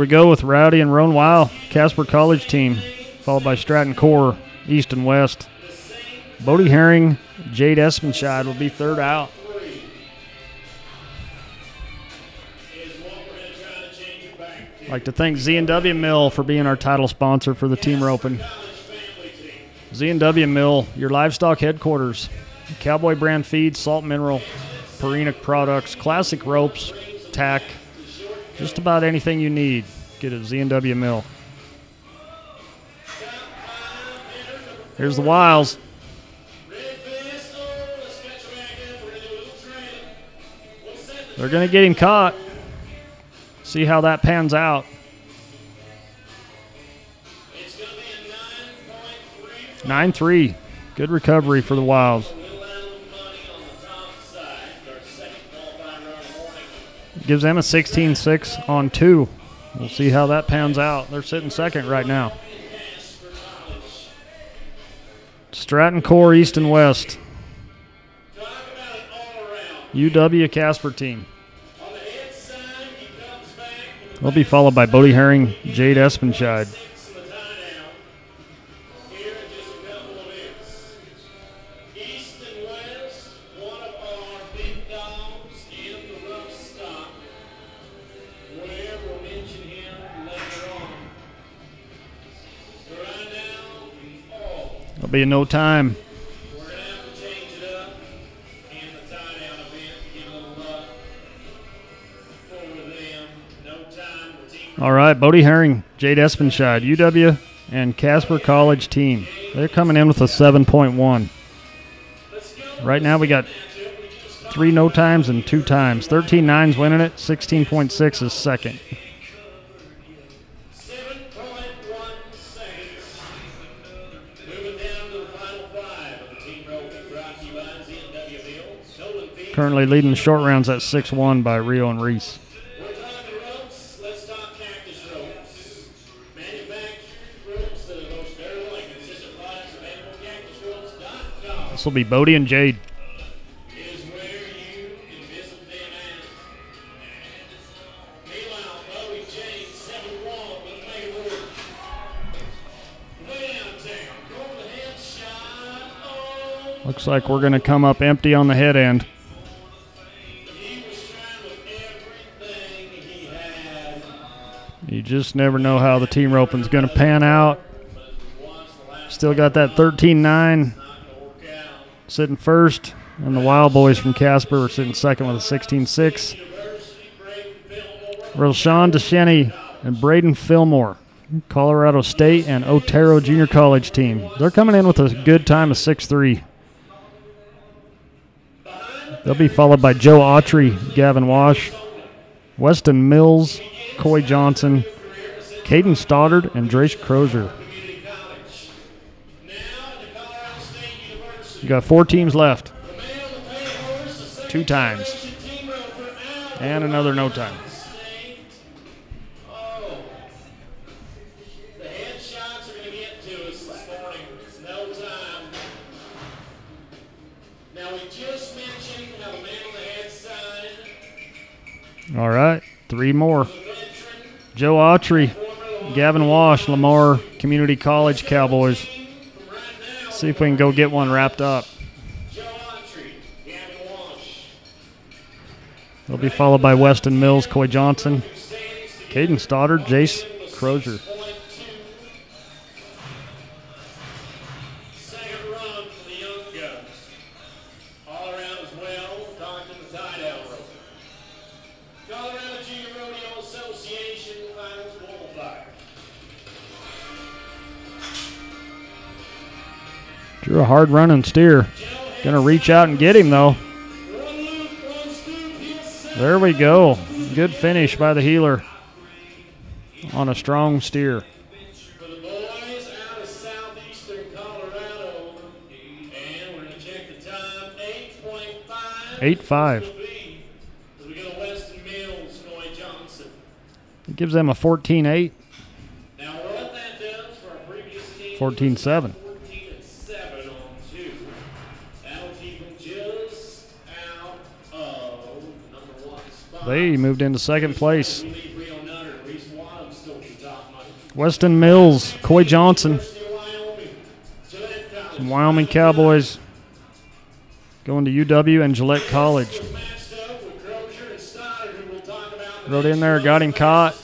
we go with Rowdy and Roan Wild, Casper College team, followed by Stratton Core, East and West. Bodie Herring, Jade Espenshide will be third out. I'd like to thank Z&W Mill for being our title sponsor for the team roping. Z&W Mill, your livestock headquarters. Cowboy brand feed, salt mineral, Purina products, classic ropes, tack, just about anything you need. Get at Z&W Mill. Here's the Wiles. They're going to get him caught. See how that pans out. 9 3. Good recovery for the Wilds. Gives them a 16 6 on two. We'll see how that pans out. They're sitting second right now. Stratton Core East and West. UW Casper team. They'll be followed by Bodie Herring, Jade our big dogs in no rough All right, Bodie Herring, Jade Espenscheid, UW, and Casper College team. They're coming in with a 7.1. Right now we got three no times and two times. 13 nines winning it, 16.6 is second. Currently leading the short rounds at 6 1 by Rio and Reese. This will be Bodie and Jade. is where you can visit them at. Meanwhile, Bowie Jade, 7 1, let's make it work. Way downtown. Go for the headshot. Looks like we're going to come up empty on the head end. You just never know how the team roping's going to pan out. Still got that 13 9 not gonna work out. Sitting first, and the Wild Boys from Casper are sitting second with a 16 6. University break Fillmore. Roshan DeSheny and Braden Fillmore, Colorado State and Otero Junior College team. They're coming in with a good time of 6 3. They'll be followed by Joe Autry, Gavin Wash, Weston Mills, Coy Johnson, Caden Stoddard, and Jace Crozier. Community College. Now at the Colorado State University. You got four teams left, two times, and another no time. All right, three more. Joe Autry, Gavin Wash, Lamar Community College Cowboys. See if we can go get one wrapped up. They'll be followed by Weston Mills, Coy Johnson, Caden Stoddard, Jace Crozier. Drew a hard running steer. Gonna reach out and get him though. There we go. Good finish by the healer on a strong steer. Eight five. It gives them a 14 8. 14 7. They moved into second place. Weston Mills, Coy Johnson, some Wyoming Cowboys going to UW and Gillette College. Rode in there, got him caught.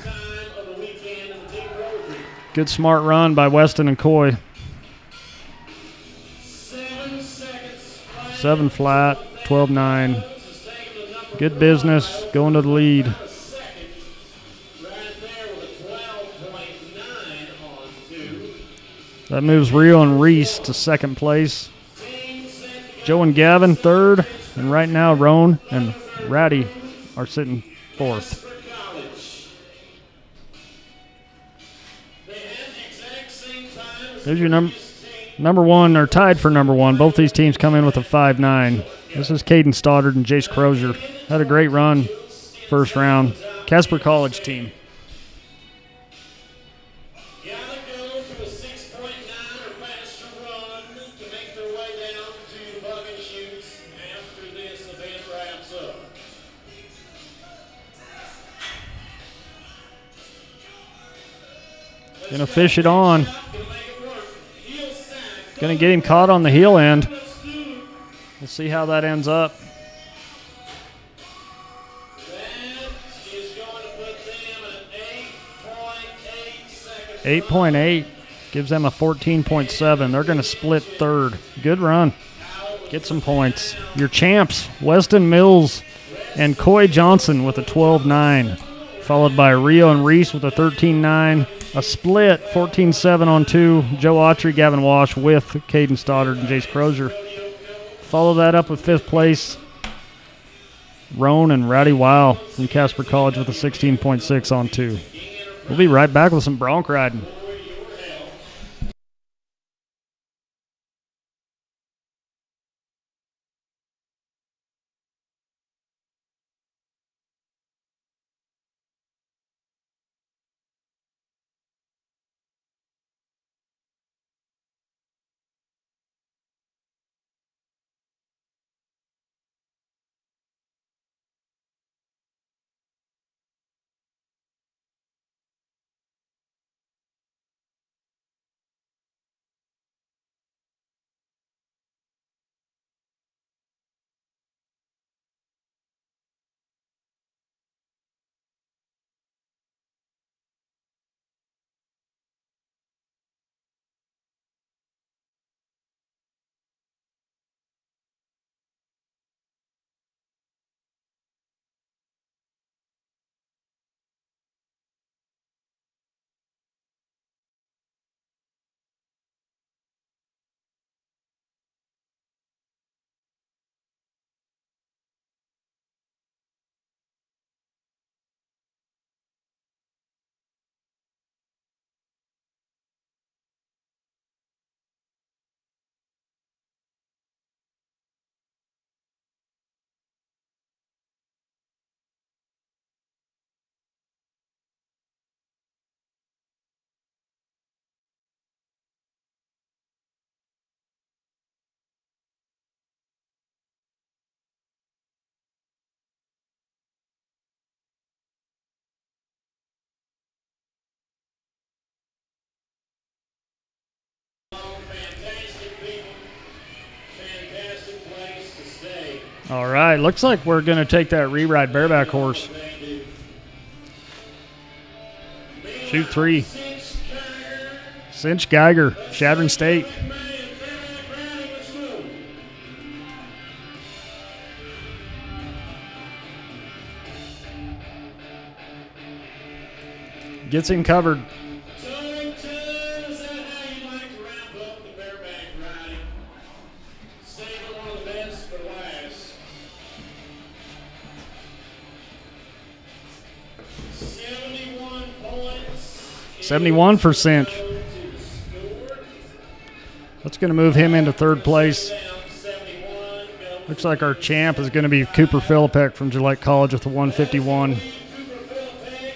Good smart run by Weston and Coy. Seven flat, 12 9. Good business, going to the lead. That moves Rio and Reese to second place. Joe and Gavin third, and right now Roan and Ratty are sitting fourth. There's your number number one, or tied for number one. Both these teams come in with a 5 9. This is Caden Stoddard and Jace Crozier. Had a great run first round. Casper College team. Gotta go to a 6.9 or faster run to make their way down to bucking chutes after this event wraps up. Gonna fish it on. Gonna get him caught on the heel end. We'll see how that ends up. At 8.8 8.8 gives them a 14.7. They're going to split third. Good run. Get some points. Your champs, Weston Mills and Coy Johnson with a 12 9, followed by Rio and Reese with a 13 9. A split 14 7 on two. Joe Autry, Gavin Wash with Caden Stoddard and Jace Crozier. Follow that up with fifth place. Roan and Rowdy Wow from Casper College with a 16.6 on two. We'll be right back with some bronc riding. All right, looks like we're going to take that re-ride bareback horse. Chute three. Cinch Geiger, Chadron State. Gets him covered. 71 for Cinch. To the score. That's going to move him into third place. Down 71. Go Looks like our champ is going to be Cooper Philippek from Gillette College with a 151,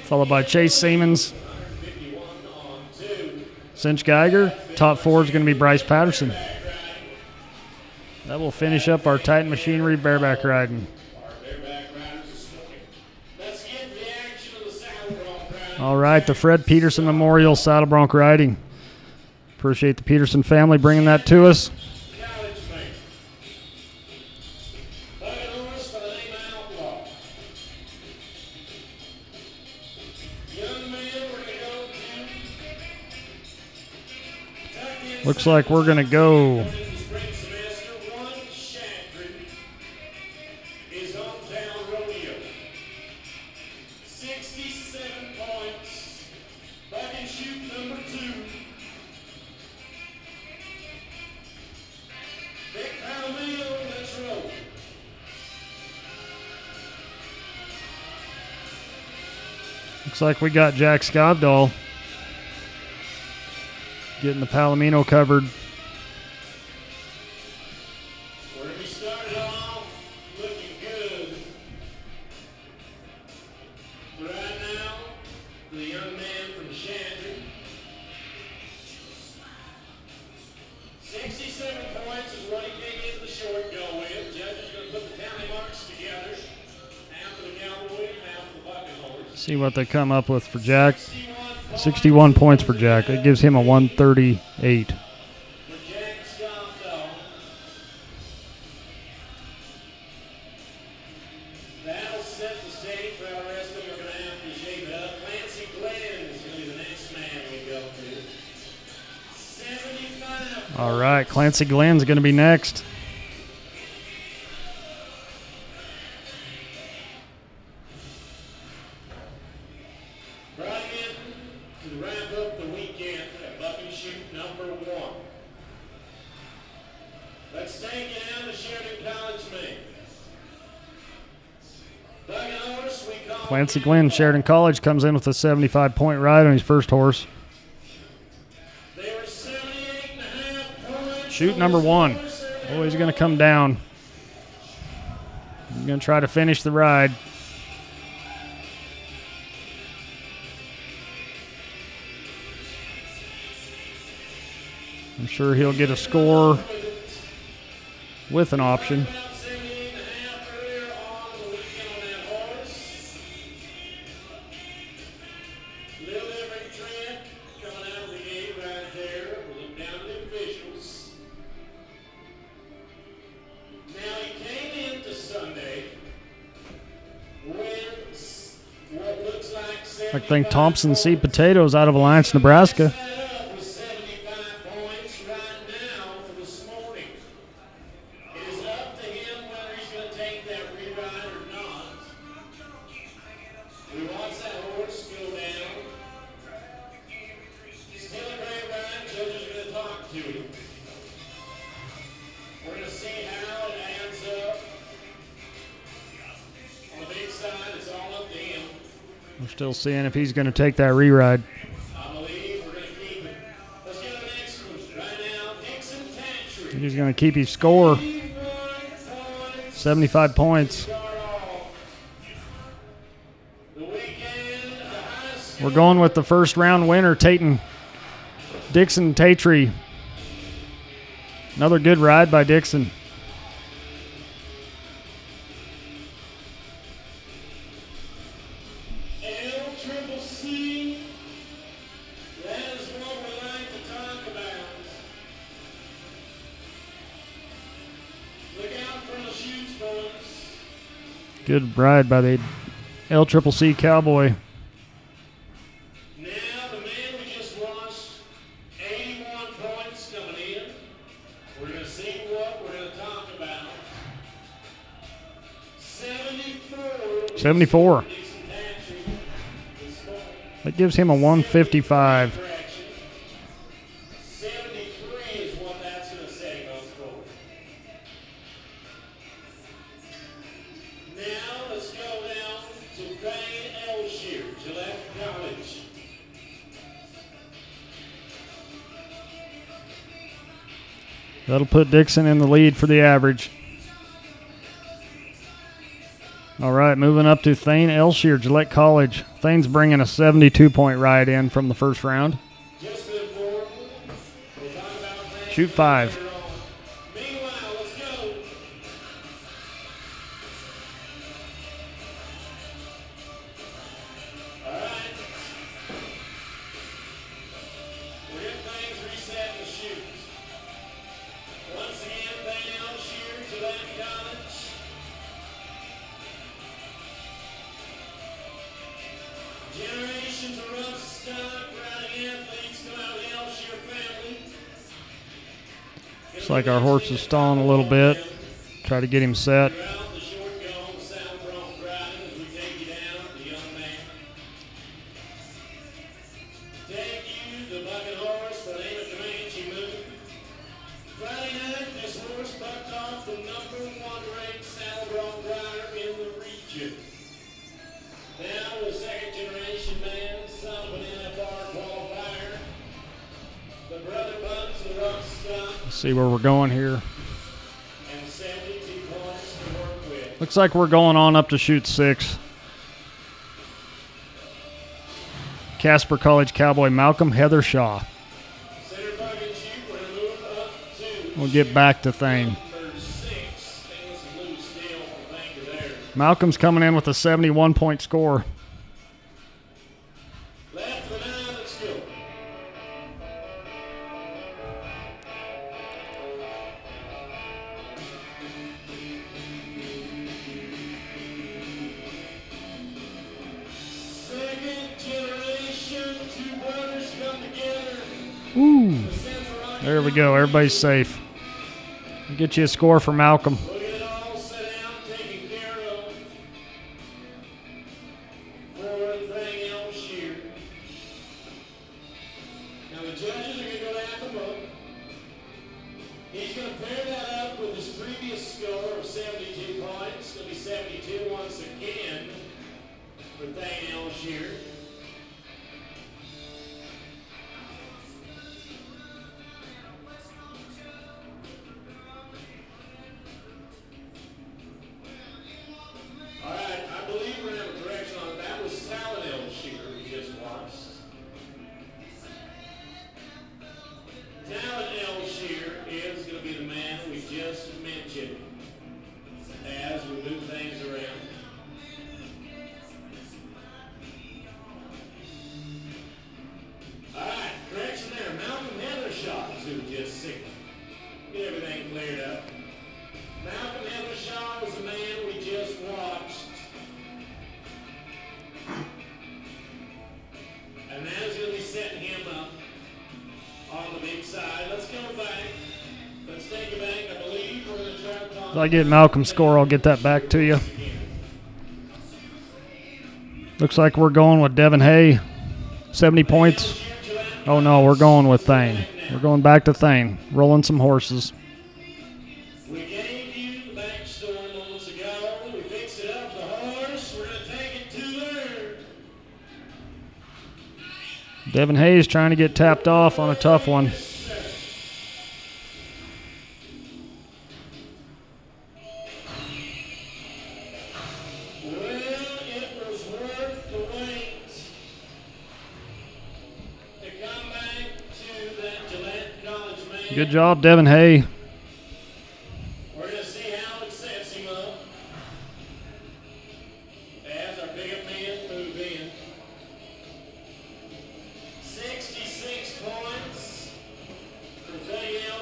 followed by Chase Siemens. Cinch Geiger. Top four is going to be Bryce Patterson. That will finish up our Titan Machinery bareback riding. All right, the Fred Peterson Memorial Saddle Bronc riding. Appreciate the Peterson family bringing that to us. Looks like we're going to go Looks like we got Jack Scovdall getting the Palomino covered. What they come up with for Jack. 61 points for Jack. It gives him a 138. For Jack Scotto. That'll set the stage for Clancy Glenn, Sheridan College, comes in with a 75 point ride on his first horse. They were 78 and a half points. Chute number one. Oh, he's going to come down. He's going to try to finish the ride. I'm sure he'll get a score with an option. Think Thompson Seed. Potatoes out of Alliance, Nebraska. Seeing if he's going to take that re-ride. He's going to keep his score 75 points. We're going with the first round winner, Tayton Dixon Tatry. Another good ride by Dixon. Good ride by the L Triple C Cowboy. Now, the man we just watched, 81 points coming in. We're going to see what we're going to talk about. 74. 74. Dixon Tantry is going That gives him a 155. That'll put Dixon in the lead for the average. All right, moving up to Thane Elshear, Gillette College. Thane's bringing a 72 point ride in from the first round. Chute five. Like our horse is stalling a little bit. Try to get him set. going here. Looks like we're going on up to chute six. Casper College Cowboy Malcolm Heather Shaw. We'll get back to Thane. Malcolm's coming in with a 71 point score. There we go. Everybody's safe. Get you a score for Malcolm. I get Malcolm's score, I'll get that back to you. Looks like we're going with Devin Hay, 70 points. Oh no, we're going with Thane. We're going back to Thane, rolling some horses. Devin Hayes trying to get tapped off on a tough one. Good job, Devin Hay.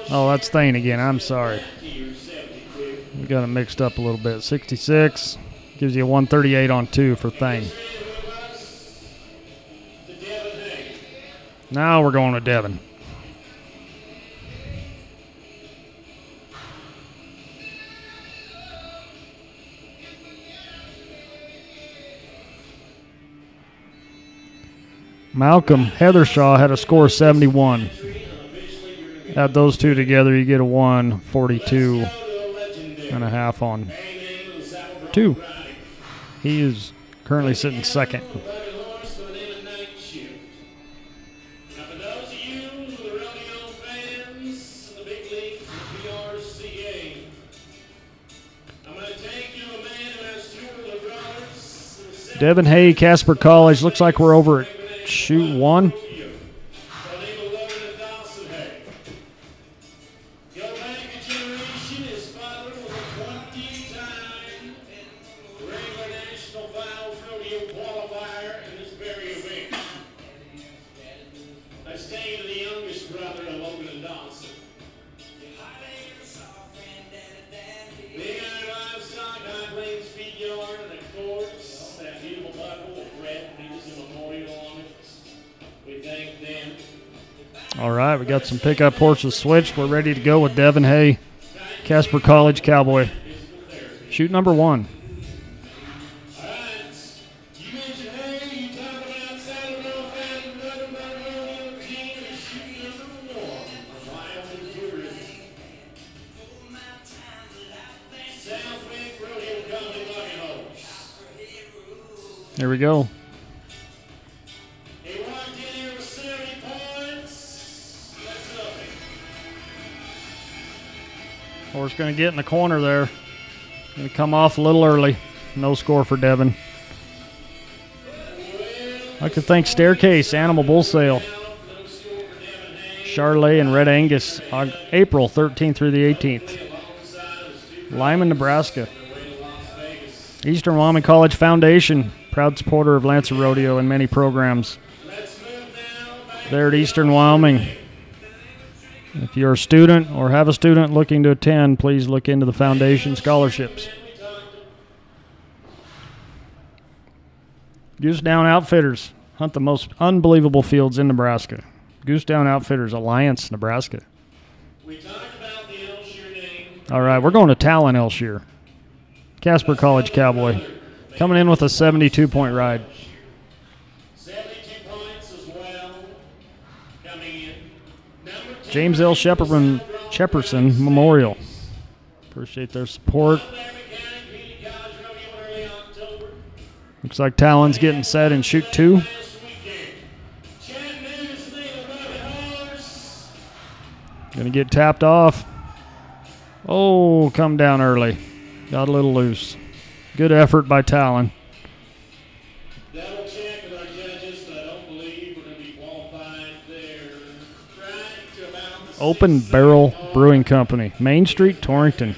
Oh, that's Thane again. I'm sorry. We got him mixed up a little bit. 66 gives you a 138 on two for Thane. Now we're going to Devin. Malcolm Heathershaw had a score of 71. Add those two together, you get a 142 and a half on two. He is currently sitting second. Devin Hay, Casper College. Looks like we're over at Chute one. Some pickup horses switched. We're ready to go with Devin Hay, Casper College Cowboy. Chute number one. Here we go. Going to get in the corner there. Going to come off a little early. No score for Devin. I could thank Staircase, Animal Bull Sale, Charlet, and Red Angus, April 13th through the 18th. Lyman, Nebraska. Eastern Wyoming College Foundation, proud supporter of Lancer Rodeo and many programs. There at Eastern Wyoming. If you're a student or have a student looking to attend, please look into the foundation scholarships. Goose Down Outfitters hunt the most unbelievable fields in Nebraska. Goose Down Outfitters, Alliance, Nebraska. We talked about the All right, we're going to Talon Elshire. Casper College Cowboy coming in with a 72 point ride. 72 points as well. Coming in. Number two, James L. Shepperman, Shepperson Memorial. Appreciate their support. Looks like Talon's getting set and chute two. Gonna get tapped off. Oh, come down early. Got a little loose. Good effort by Talon. Open Barrel. Brewing Company, Main Street, Torrington.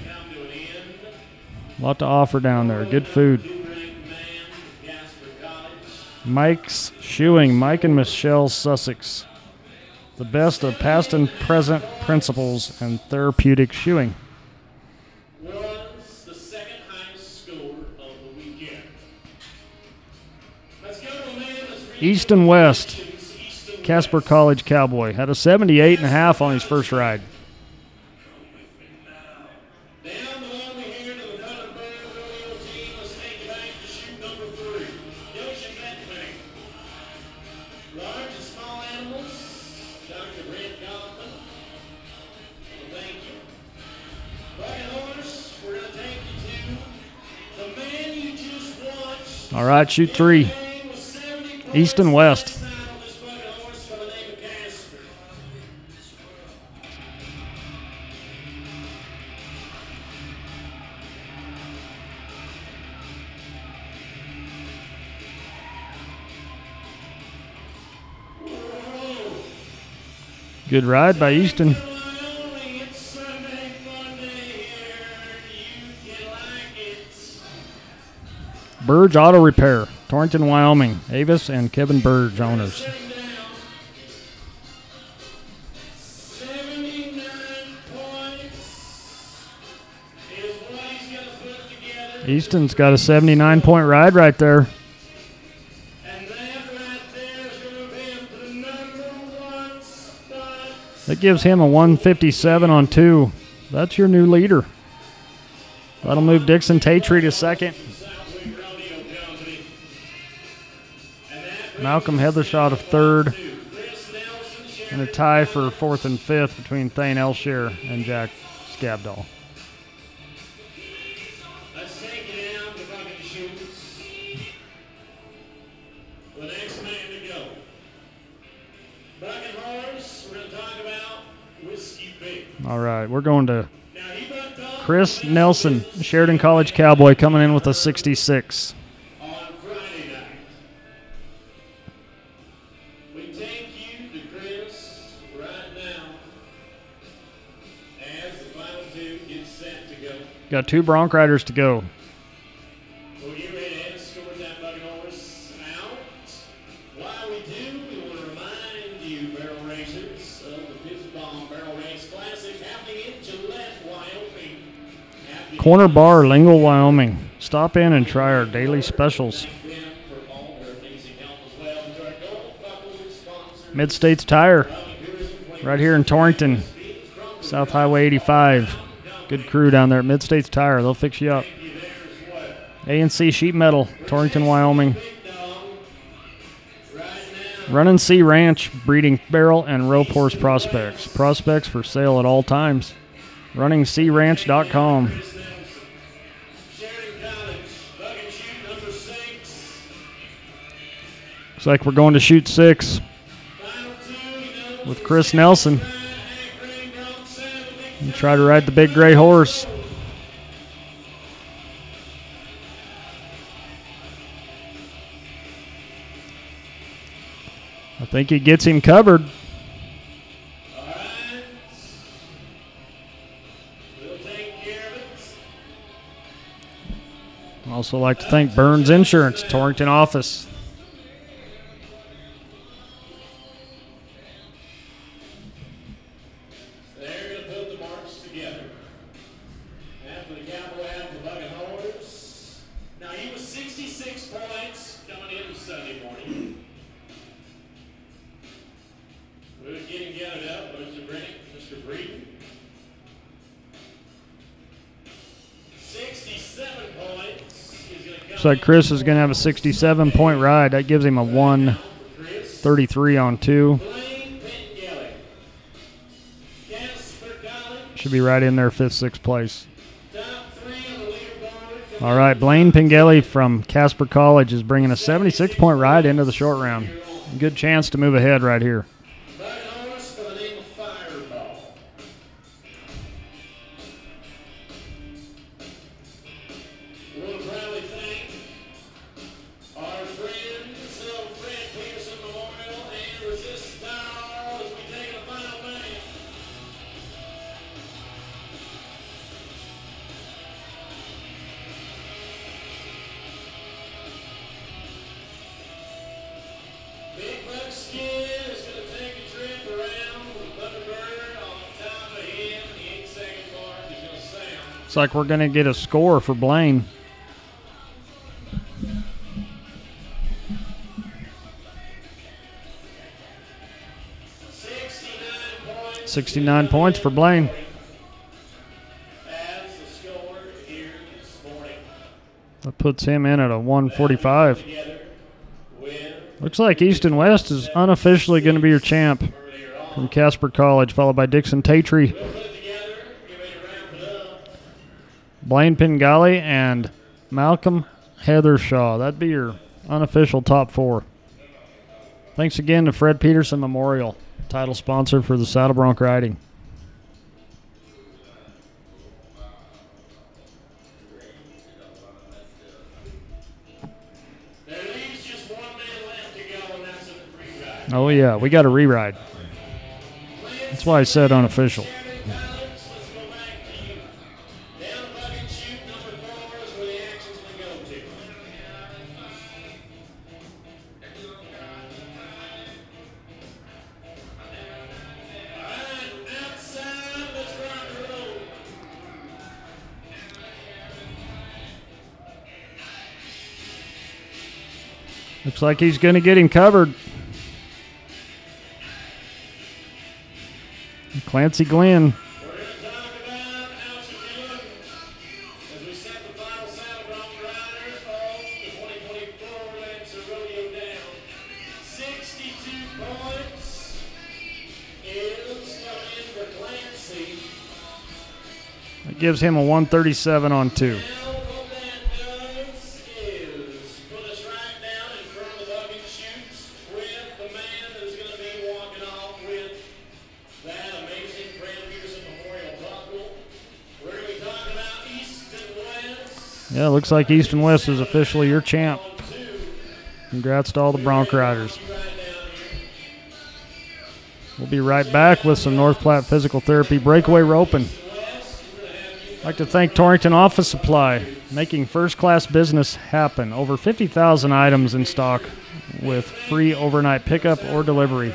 A lot to offer down there. Good food. Mike's Shoeing, Mike and Michelle Sussex. The best of past and present principles and therapeutic shoeing. East and West. Casper College Cowboy had a 78 and a half on his first ride. All right, chute three. East and front Good ride by Easton. Burge Auto Repair, Torrington, Wyoming. Avis and Kevin Burge owners. Sitting down. 79 points is what he's going to put together. Easton's got a 79 point ride right there. That gives him a 157 on two. That's your new leader. That'll move Dixon Tatry to second. Malcolm Heathershot of third. And a tie for fourth and fifth between Thane Elshire and Jack Scabdall. All right, we're going to Now, he bucked up Chris Nelson, Sheridan College Cowboy, coming in with a 66. on Friday night. We take you to Chris right now as the final two get set to go. Got two Bronc Riders to go. Corner Bar, Lingle, Wyoming. Stop in and try our daily specials. Mid States Tire, right here in Torrington, South Highway 85. Good crew down there at Mid States Tire. They'll fix you up. A&C Sheet Metal, Torrington, Wyoming. Big Dog, right now. Run and See Ranch, breeding barrel and rope horse prospects. Prospects for sale at all times. RunningseaRanch.com. Looks like we're going to chute six with Chris Nelson. And try to ride the big gray horse. I think he gets him covered. Also like to thank Burns Insurance, Torrington office. Looks like Chris is going to have a 67 point ride. That gives him a 133 on two. Should be right in there, fifth, sixth place. All right, Blaine Pengelly from Casper College is bringing a 76 point ride into the short round. Good chance to move ahead right here. Looks like we're going to get a score for Blaine. Sixty-nine points. for Blaine. That puts him in at a 145. Looks like East and West is unofficially going to be your champ from Casper College, followed by Dixon Tatry, We'll put it together. Get ready to wrap it up. Blaine Pengelly, and Malcolm Heathershaw. That'd be your unofficial top four. Thanks again to Fred Peterson Memorial, title sponsor for the Saddle Bronc riding. Oh, yeah, we got a reride. That's why I said unofficial. Looks like he's going to get him covered. Clancy Glenn. We're going to talk about how's it Yeah, looks like East and West is officially your champ. Congrats to all the Bronc riders. We'll be right back with some North Platte Physical Therapy breakaway roping. I'd like to thank Torrington Office Supply, making first class business happen. Over 50,000 items in stock with free overnight pickup or delivery.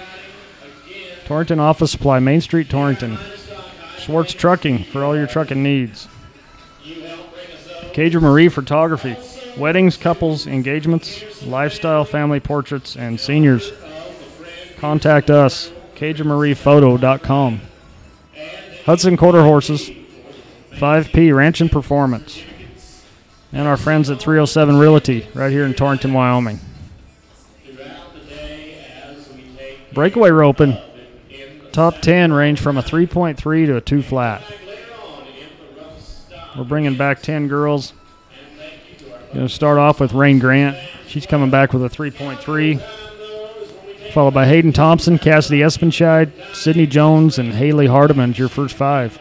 Torrington Office Supply, Main Street, Torrington. Schwartz Trucking for all your trucking needs. Cager Marie Photography, weddings, couples, engagements, lifestyle, family portraits, and seniors. Contact us, CagerMariePhoto.com. Hudson Quarter Horses, 5P Ranch and Performance, and our friends at 307 Realty right here in Torrington, Wyoming. Breakaway roping, top 10 range from a 3.3 to a 2 flat. We're bringing back 10 girls. Going to start off with Rain Grant. She's coming back with a 3.3, followed by Hayden Thompson, Cassidy Espenscheid, Sydney Jones, and Haley Hardiman. Your first five.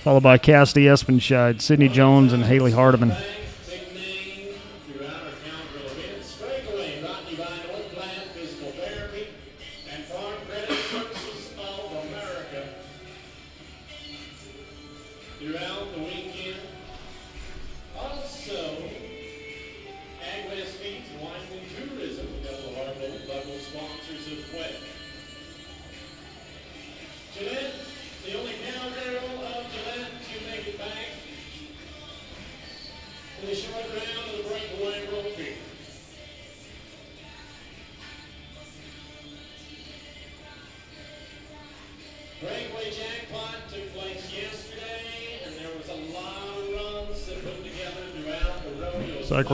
followed by Cassidy Espenscheid, Sidney Jones, and Haley Hardiman.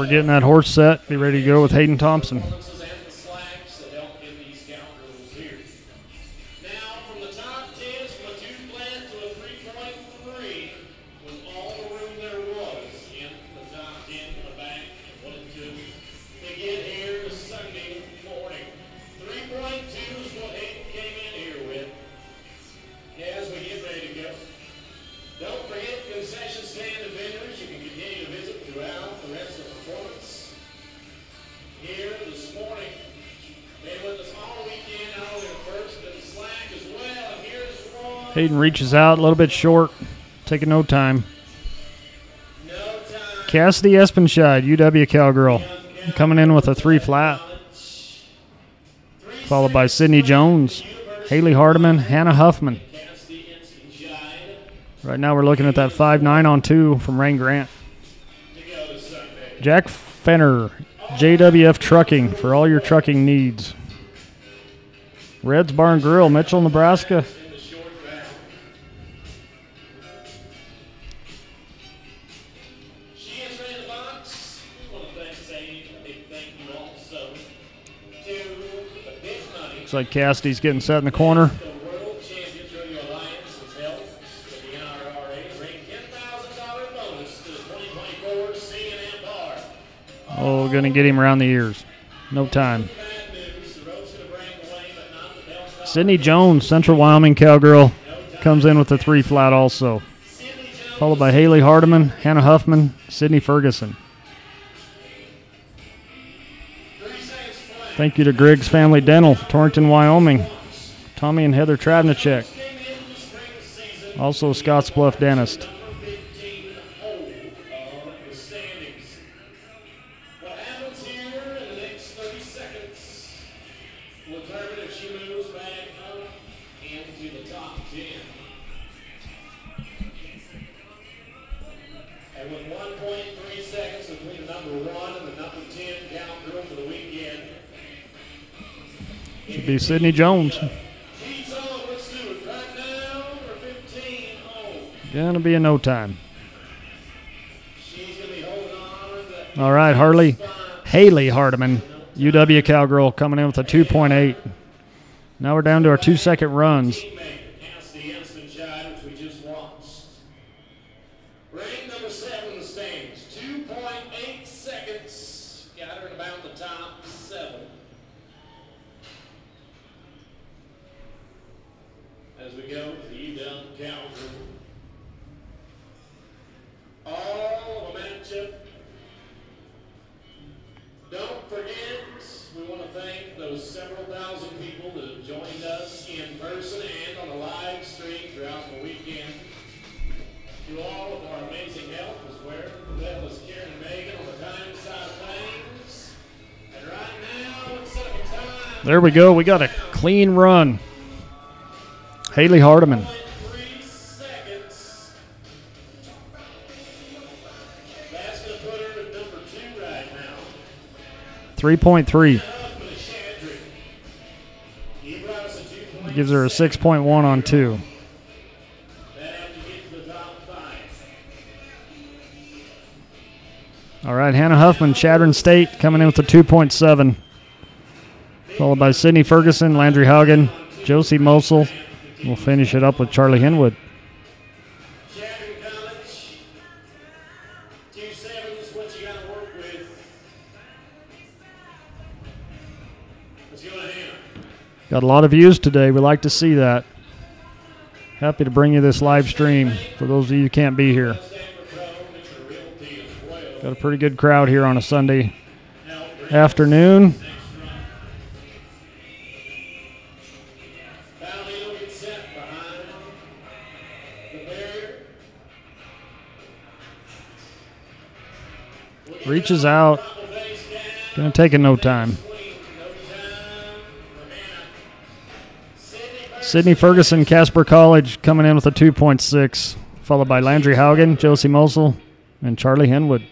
getting that horse set. Be ready to go with Hayden Thompson. Hayden reaches out a little bit short, taking no time. Cassidy Espenscheid, UW Cowgirl, coming in with a three flat. Followed by Sydney Jones, Haley Hardiman, Hannah Huffman. Right now we're looking at that 5-9 on two from Rain Grant. Jack Fenner, JWF Trucking for all your trucking needs. Reds Barn Grill, Mitchell, Nebraska. like Cassidy's getting set in the corner. Oh, going to get him around the ears. No time. Sydney Jones, Central Wyoming Cowgirl, comes in with a three flat also. Followed by Haley Hardiman, Hannah Huffman, Sydney Ferguson. Thank you to Griggs Family Dental, Torrington, Wyoming. Tommy and Heather Travnicek. Also Scottsbluff Dentist. Sidney Jones. Gonna be in no time. All right, Harley Haley Hardiman, UW Cowgirl, coming in with a 2.8. Now we're down to our two second runs. Shadrick. go. We got a two point. Gives her a 6.1 on two. That had to get to the top five. All right, Hannah Huffman, Chadron State, coming in with a 2.7. Followed by Sydney Ferguson, Landry Haugen, Josie Mosel. We'll finish it up with Charlie Henwood. Got a lot of views today. We like to see that. Happy to bring you this live stream for those of you who can't be here. Got a pretty good crowd here on a Sunday afternoon. Reaches out. Gonna take it no time. Sydney Ferguson, Casper College, coming in with a 2.6, followed by Landry Haugen, Josie Mosel, and Charlie Henwood.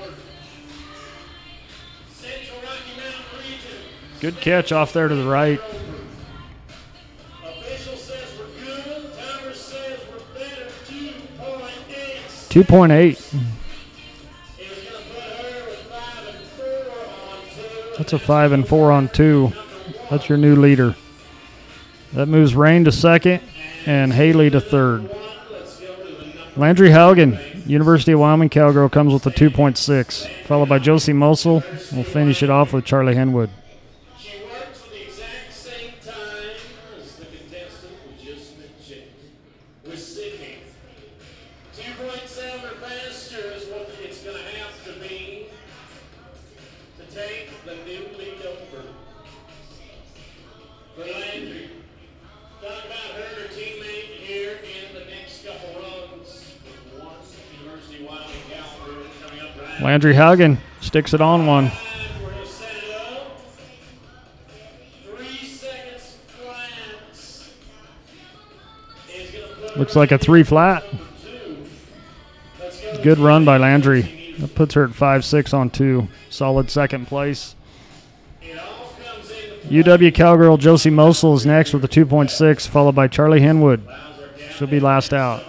Work. Central Rocky Mountain region. Good catch off there to the right. 2.8. That's a 5 and 4 on 2. That's your new leader. That moves Rain to second and Haley to third. Landry Haugen, University of Wyoming Cowgirl, comes with a 2.6, followed by Josie Mosel. We'll finish it off with Charlie Henwood. Take the new lead over. For Landry, talk about her, her teammate here in the next couple runs. One University of Wyoming Cowgirl coming up right Landry Haugen sticks it on one. we're gonna set it up. Three seconds flat. Is gonna put Looks like a 3 flat. two. Let's go. Good run by Landry. That puts her at 5-6 on 2. Solid second place. UW Cowgirl Josie Mosel is next with a 2.6, followed by Charlie Henwood. She'll be last out.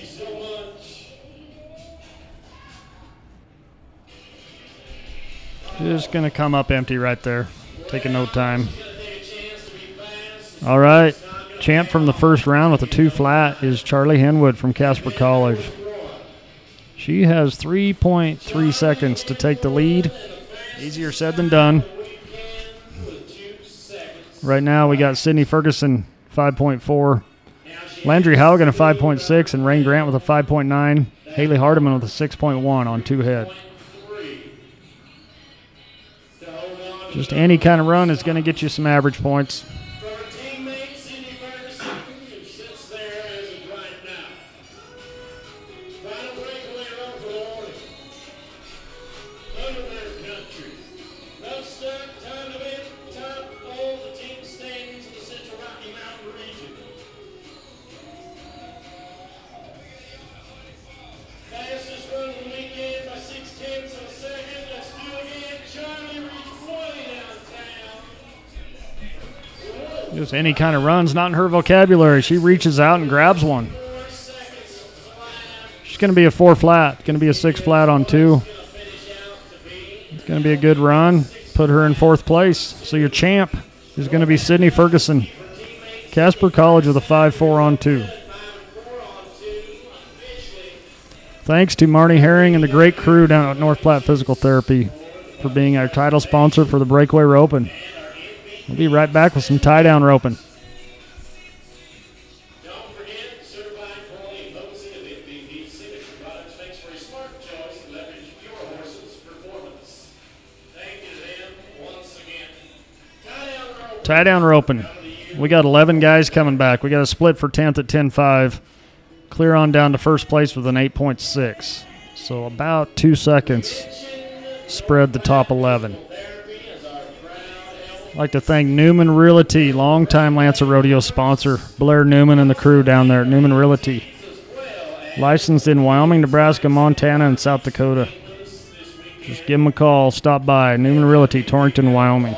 You so much. Just going to come up empty right there. Taking no time. All right. Champ from the first round with a 2 flat is Charlie Henwood from Casper College. She has 3.3 seconds to take the lead. Easier said than done. Right now, we got Sydney Ferguson 5.4, Landry Haugen a 5.6, and Rain Grant with a 5.9. Haley Hardiman with a 6.1 on two head. Just any kind of run is going to get you some average points. Just any kind of runs, not in her vocabulary. She reaches out and grabs one. She's going to be a four flat. Going to be a six flat on two. It's going to be a good run. Put her in fourth place. So your champ is going to be Sydney Ferguson. Casper College with a 5 4 on two. four on two. Officially, Thanks to Marty Herring and the great crew down at North Platte Physical Therapy for being our title sponsor for the Breakaway Roping. We'll be right back with some tie down roping. don't forget certified quality potency of MVP signature products makes for a smart choice to leverage your horse's performance. Thank you to them once again. Tie down. Tie down roping. We got 11 guys coming back. We got a split for 10th at 10 5. Clear on down to first place with an 8.6. So about two seconds spread the top 11. Therapy is our proud health I'd like to thank Newman Realty, longtime Lancer Rodeo sponsor, Blair Newman and the crew down there at Newman Realty. Licensed in Wyoming, Nebraska, Montana, and South Dakota. Just give them a call. Stop by. Newman Realty, Torrington, Wyoming.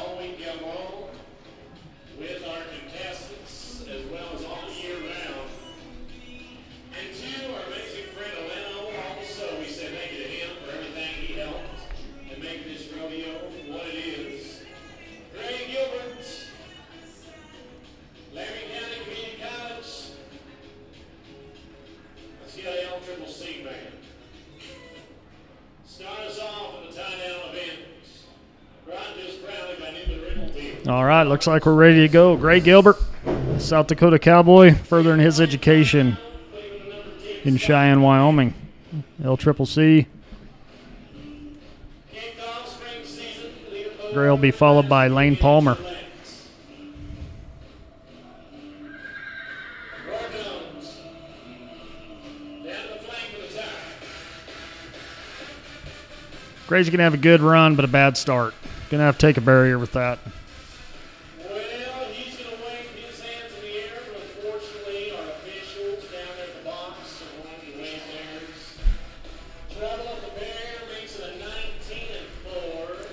All right, looks like we're ready to go. Gray Gilbert, South Dakota Cowboy, furthering his education in Cheyenne, Wyoming. L Triple C. Gray will be followed by Lane Palmer. Gray's going to have a good run, but a bad start. Going to have to take a barrier with that.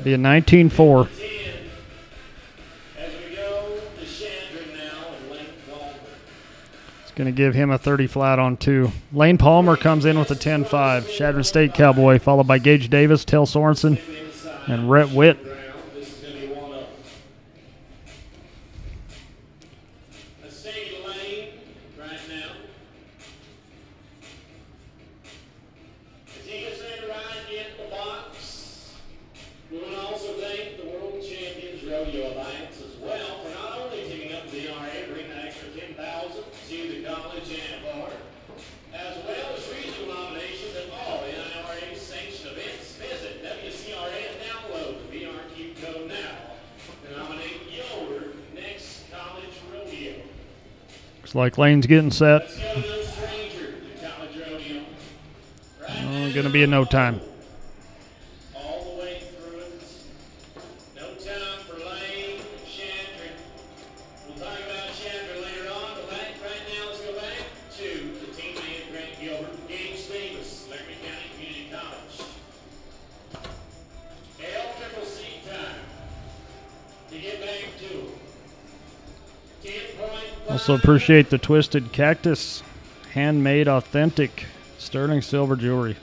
Be a 19 4. 10. As we go to Chandra now and Lane Palmer. It's going to give him a 30 flat on two. Lane Palmer comes in with a 10 5. Chadron State Cowboy, followed by Gage Davis, Tel Sorensen, and Rhett Witt. Ground. This is going to be one up. Let's take it lane right now. As he gets ready to ride in the box, we want to also thank the World Champions Rodeo Alliance as well for not only teaming up with the NIRA, bringing that extra 10000 to the college and bar, as well as regional nominations at all NIRA sanctioned events. Visit WCRA and download the VRQ code now to nominate your next college rodeo. Like Lane's getting set. Go to no stranger to college rodeo. Right Oh, going to be in no time. Also appreciate the Twisted Cactus, handmade, authentic sterling silver jewelry.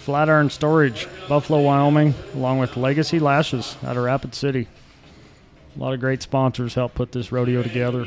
Flatiron Storage, Buffalo, Wyoming, along with Legacy Lashes out of Rapid City. A lot of great sponsors help put this rodeo together.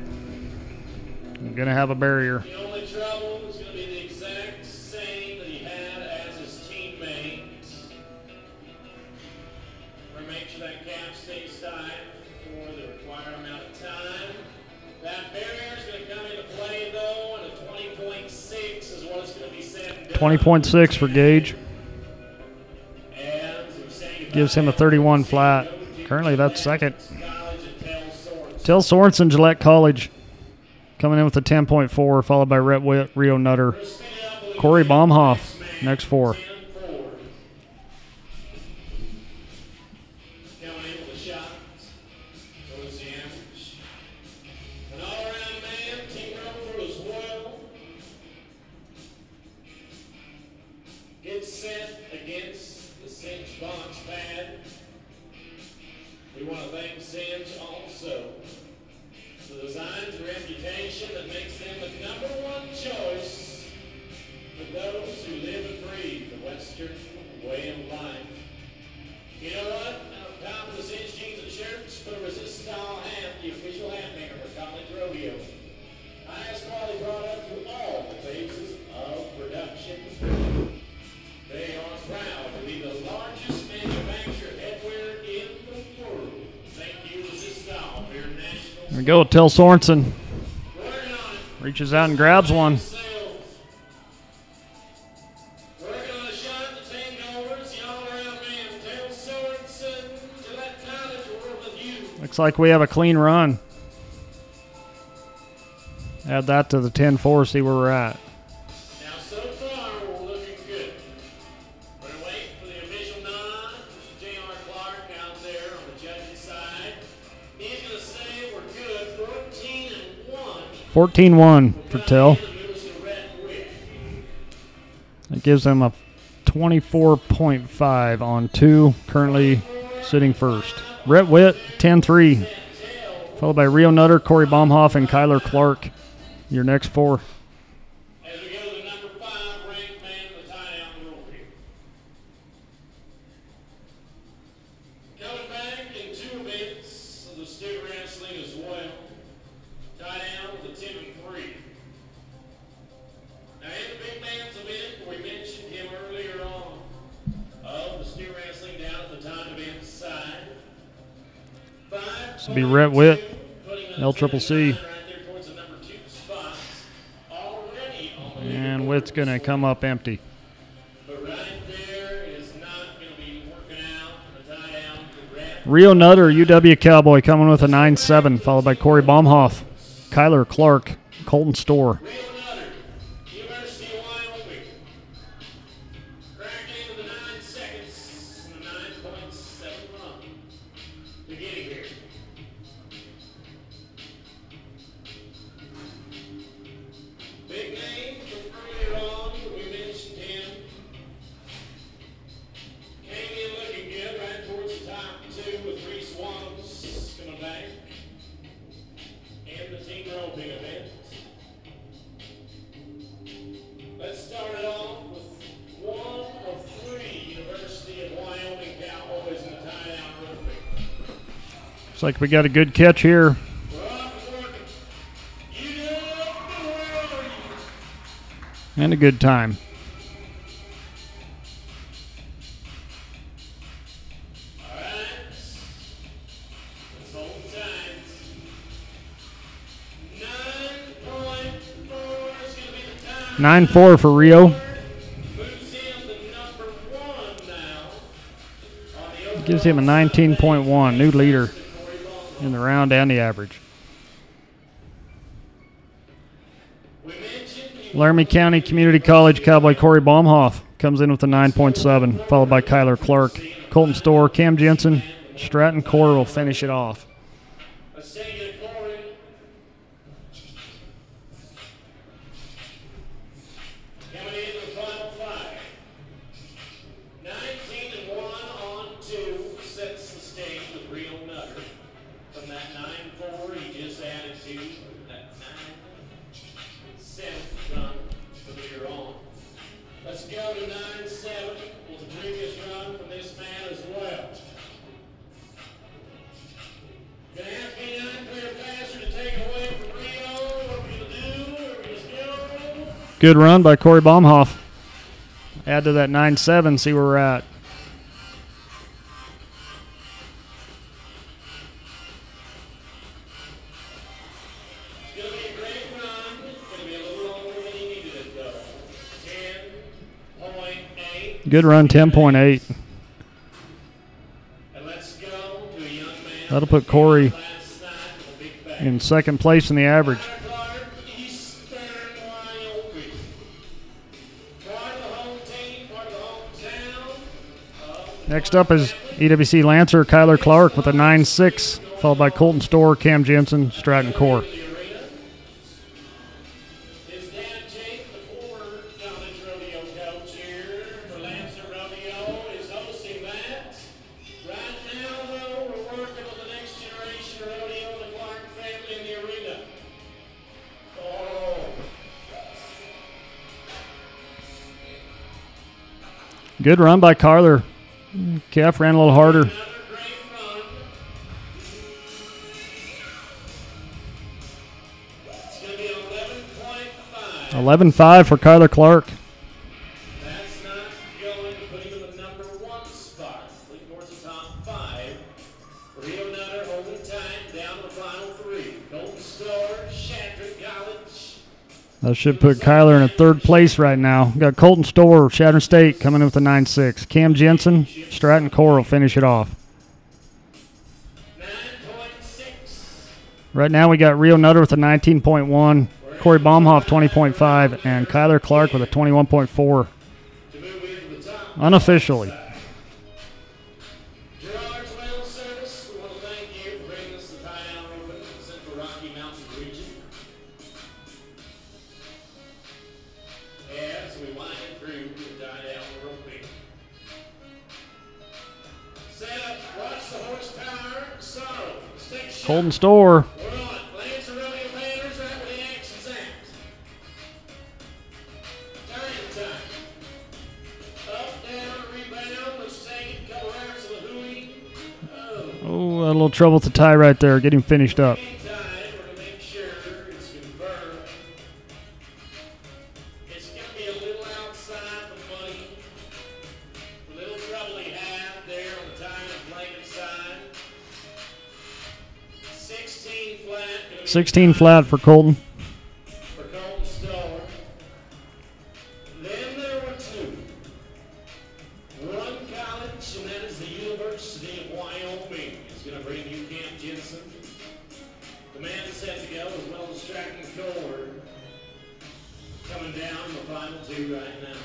20.6 for Gage. Gives him a 31 flat. Currently, that's second. Tell Sorensen, Gillette College, coming in with a 10.4, followed by Rio Nutter. Corey Baumhoff, next four. tell Sorensen. Reaches out and grabs one. Looks like we have a clean run. Add that to the 10-4, see where we're at. 14 1 for Till. That gives them a 24.5 on two, currently sitting first. Rhett Witt, 10 3, followed by Rio Nutter, Corey Baumhoff, and Kyler Clark. Your next four. Triple C. And Witt's going to come up empty. Rio Nutter, UW Cowboy, coming with a 9 7, followed by Corey Baumhoff, Kyler Clark, Colton Store. got a good catch here. And a good time. Nine four for Rio. Gives him a 19.1, new leader in the round and the average. Laramie County Community College Cowboy Corey Baumhoff comes in with a 9.7, followed by Kyler Clark. Colton Store, Cam Jensen, Stratton Core will finish it off. Good run by Corey Baumhoff. Add to that 9 7, see where we're at. It's going to be a great run. It's going to be a little longer than he needed it, though. 10.8. Good run, 10.8. And let's go to a young man. That'll put Corey in second place in the average. Next up is EWC Lancer Kyler Clark with a 9 6, followed by Colton Store, Cam Jensen, Stratton Core. Good run by Kyler. Calf ran a little harder. Another great run. It's going to be 11.5. 11 5 for Kyler Clark. Should put Kyler in a third place right now. We Got Colton Store, Chadron State coming in with a 9 6. Cam Jensen, Stratton Core will finish it off. Right now we got Rio Nutter with a 19.1, Corey Baumhoff 20.5, and Kyler Clark with a 21.4 To move into the top. unofficially. The Store. Oh. a little trouble the tie right there. Get him finished up. 16 flat for Colton. for Colton Stoller. Then there were two. One college, and that is the University of Wyoming. It's going to bring you Cam Jensen. The man set to go, as well as Core. Coming down the final two right now.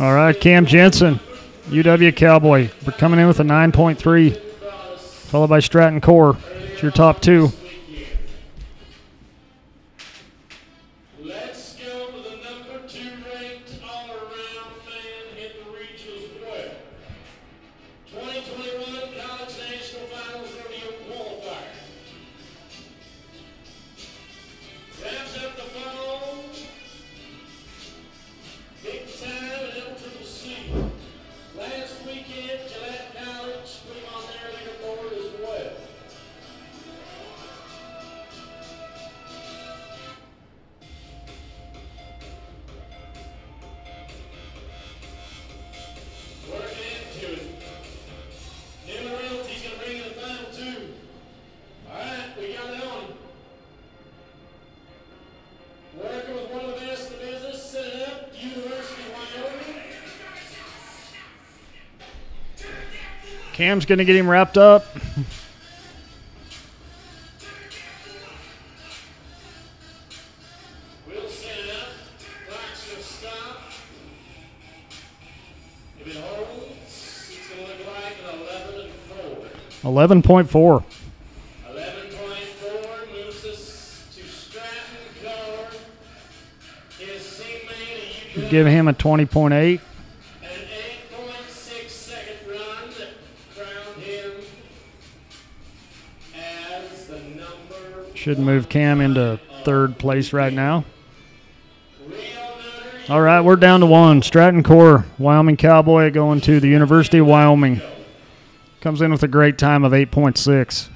All right, Cam Jensen, UW Cowboy. We're coming in with a 9.3, followed by Stratton Core. It's your top two. Cam's going to get him wrapped up. Eleven and four. 11.4. Eleven point four moves us to Stratton Give him a 20.8. an eight Should move Cam into third place right now. All right, we're down to one. Stratton Core, Wyoming Cowboy going to the University of Wyoming. Comes in with a great time of 8.6.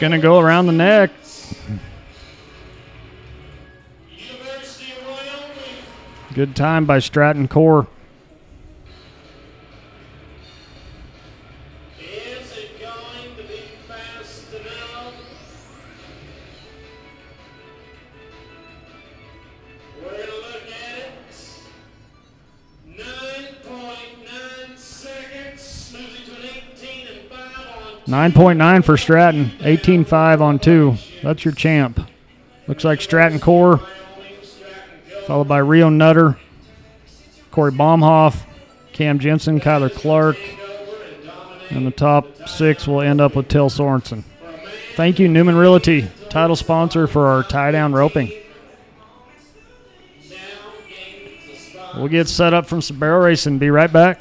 going to go around the neck. Good time by Stratton Core. 9.9 for Stratton. 18.5 on two. That's your champ. Looks like Stratton Core, followed by Rio Nutter, Corey Baumhoff, Cam Jensen, Kyler Clark, and the top six will end up with Till Sorensen. Thank you, Newman Realty, title sponsor for our tie down roping. We'll get set up from some barrel racing. Be right back.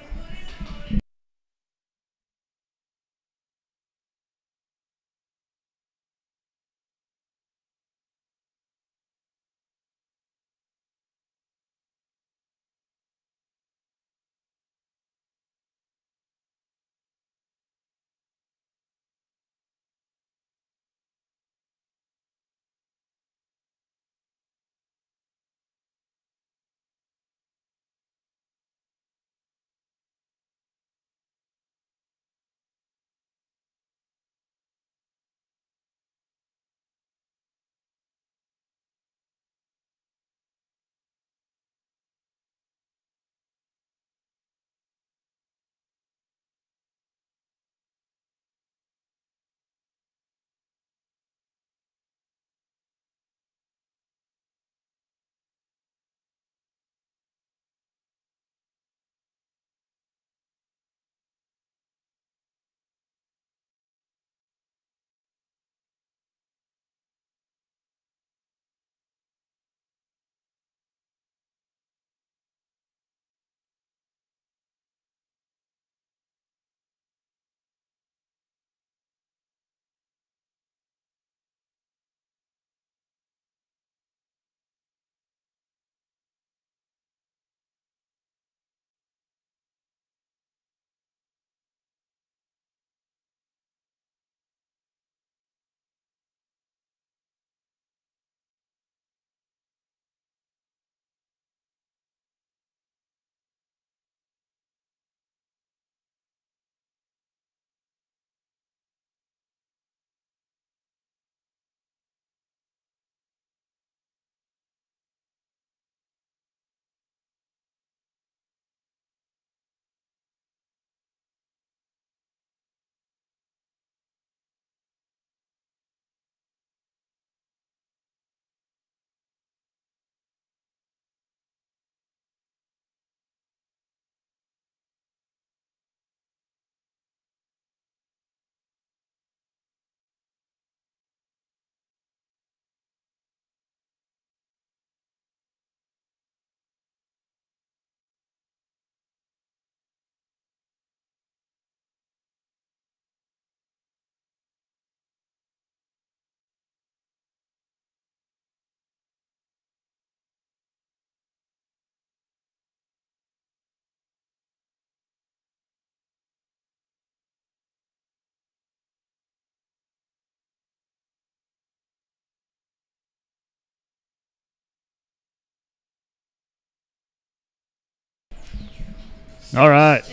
All right.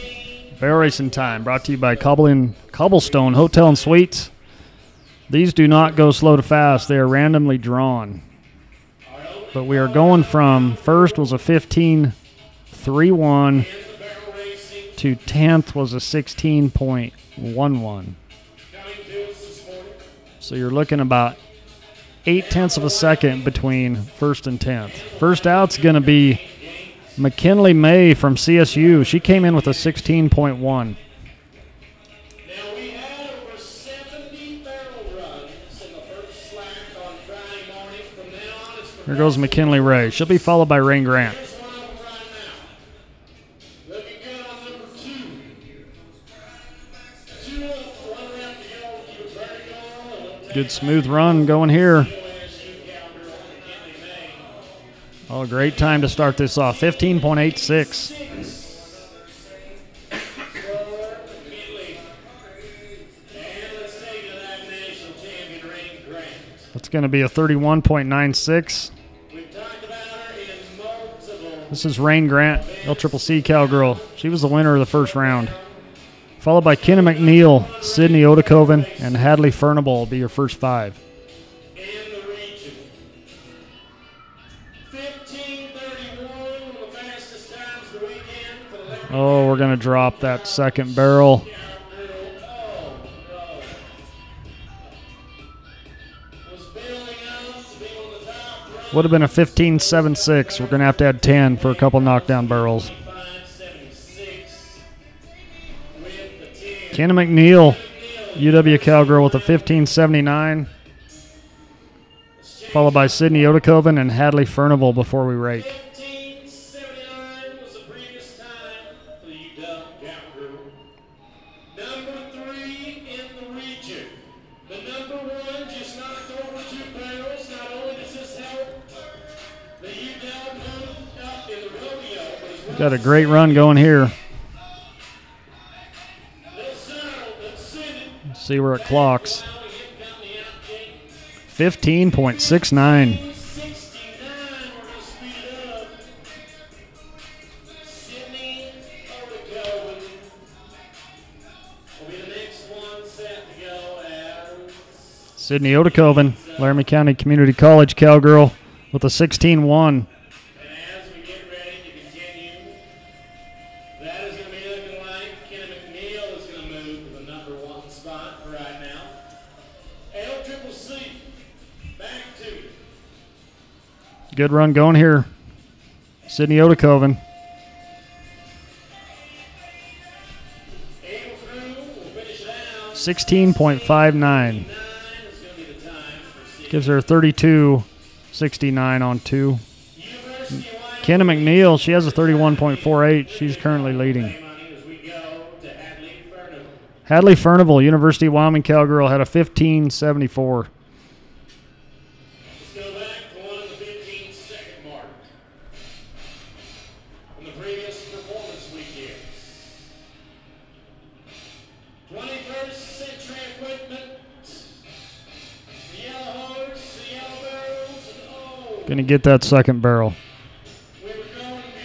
Barrel racing time brought to you by Cobble Cobblestone Hotel and Suites. These do not go slow to fast. They are randomly drawn. But we are going from first was a 15 3 1 to 10th was a 16.11. So you're looking about eight tenths of a second between first and 10th. First out's going to be McKinley May from CSU. She came in with a 16.1. Now we had over 70 barrel runs in the first slack on Friday morning. From then on, it's Here goes McKinley Ray. She'll be followed by Rain Grant. Here's one of them right now. Looking good on number two. Two up, one left to go. Keep it vertical. It'll take Good smooth run going here. Oh, great time to start this off. 15.86. Forward, McKinley. And let's take it to that national champion It's going to be a 31.96. We've talked about her in multiple. This is Rain Grant, LCCC Cowgirl. She was the winner of the first round. Followed by Kenna McNeil, Sydney Odakoven, and Hadley Furnival will be your first five. Oh, we're going to drop that second barrel. Would have been a 15.76. We're going to have to add 10 for a couple knockdown barrels. 576 with the 10. Kenna McNeil, UW Cowgirl with a 15.79. Followed by Sydney Odakoven and Hadley Furnival before we rake. Got a great run going here. Let's see where it clocks. 15.69. Sydney Odekoven, Laramie County Community College Cowgirl with a 16 1. Good run going here. Sydney Odakoven. It out. 16.59. Nine. Gives her 32.69 on two. Kenna McNeil, she has a 31.48. She's currently leading. Hadley Furnival, University of Wyoming Cowgirl, had a 15.74. oh, Gonna get that second barrel. going going to.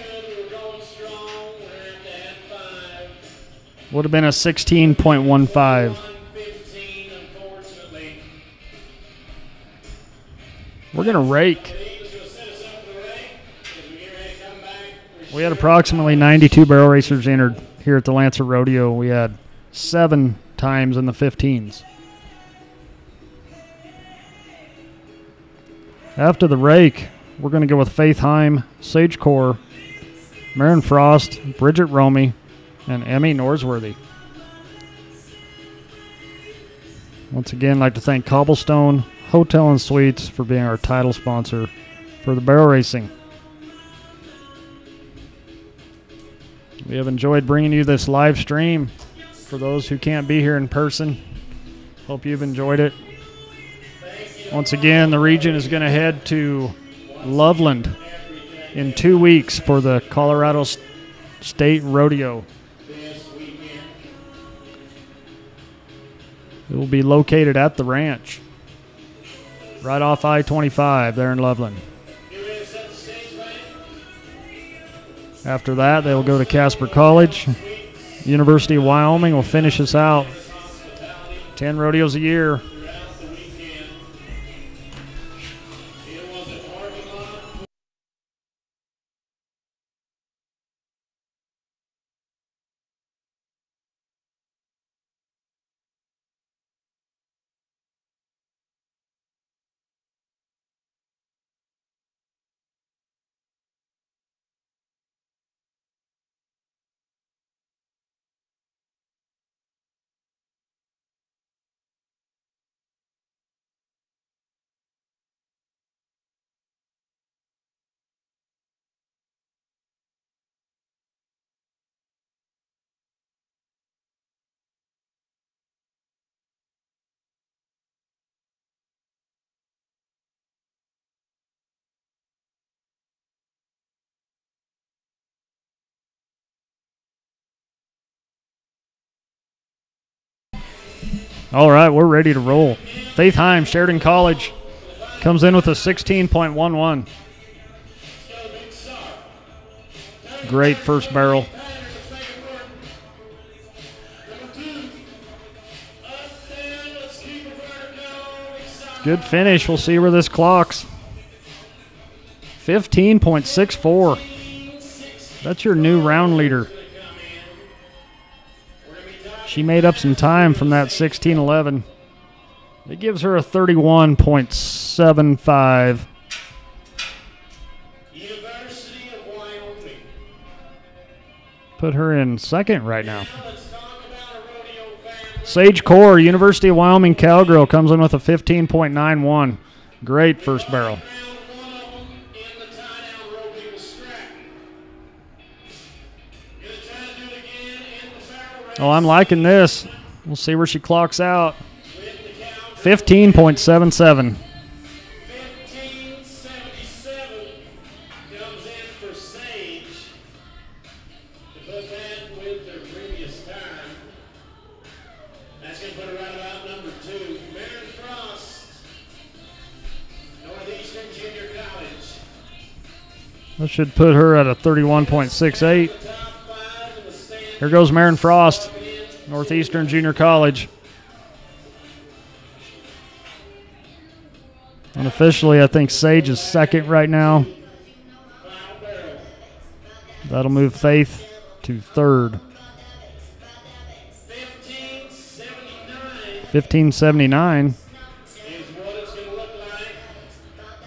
Would have been a 16.15. We're rake. Going to to back. We had approximately 92 barrel racers entered here at the Lancer Rodeo. We had seven times in the 15s. After the rake, we're going to go with Faith Heim, Sage Core, Marin Frost, Bridget Romy, and Emmy Norsworthy. Once again, I'd like to thank Cobblestone Hotel and Suites for being our title sponsor for the barrel racing. We have enjoyed bringing you this live stream for those who can't be here in person. Hope you've enjoyed it. Once again, the region is going to head to Loveland in two weeks for the Colorado State Rodeo. It will be located at the ranch, right off I 25 there in Loveland. After that, they will go to Casper College. University of Wyoming will finish us out. 10 rodeos a year. All right, we're ready to roll. Faith Heim, Sheridan College, Comes in with a 16.11. Great first barrel. Good finish. We'll see where this clocks. 15.64. That's your new round leader. She made up some time from that 1611. It gives her a 31.75. University of Wyoming. Put her in second right now. Let's talk about a rodeo family. Sage Core, University of Wyoming Cowgirl, comes in with a 15.91. Great first barrel. Oh, I'm liking this. We'll see where she clocks out. With the count 15.77. 1577 comes in for Sage to put that with their previous time. That's going to put her right number two. Marin Frost, Northeastern Junior College. That should put her at a 31.68. Here goes Marin Frost, Northeastern Junior College. Unofficially, I think Sage is second right now. That'll move Faith to third. 1579 1579. is what it's going to look like.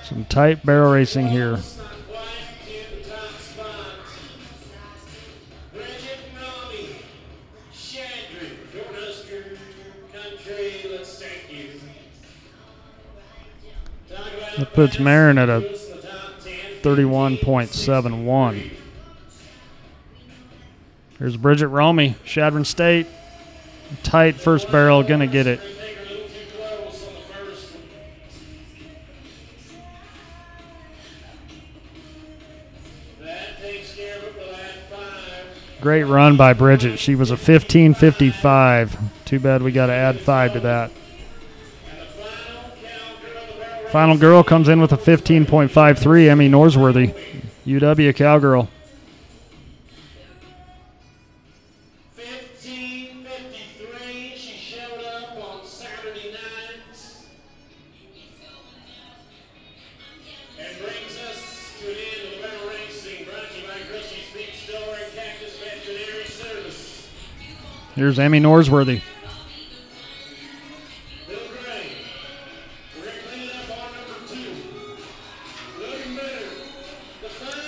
Some tight barrel racing here. That puts Marin at a who's in the top 10. 31.71. Here's Bridget Romy, Chadron State. Tight first barrel, gonna get it. Great run by Bridget. She was a 15.55. Too bad we got to add five to that. Final girl comes in with a 15.53. Emmy Norsworthy, UW Cowgirl. 1553, she showed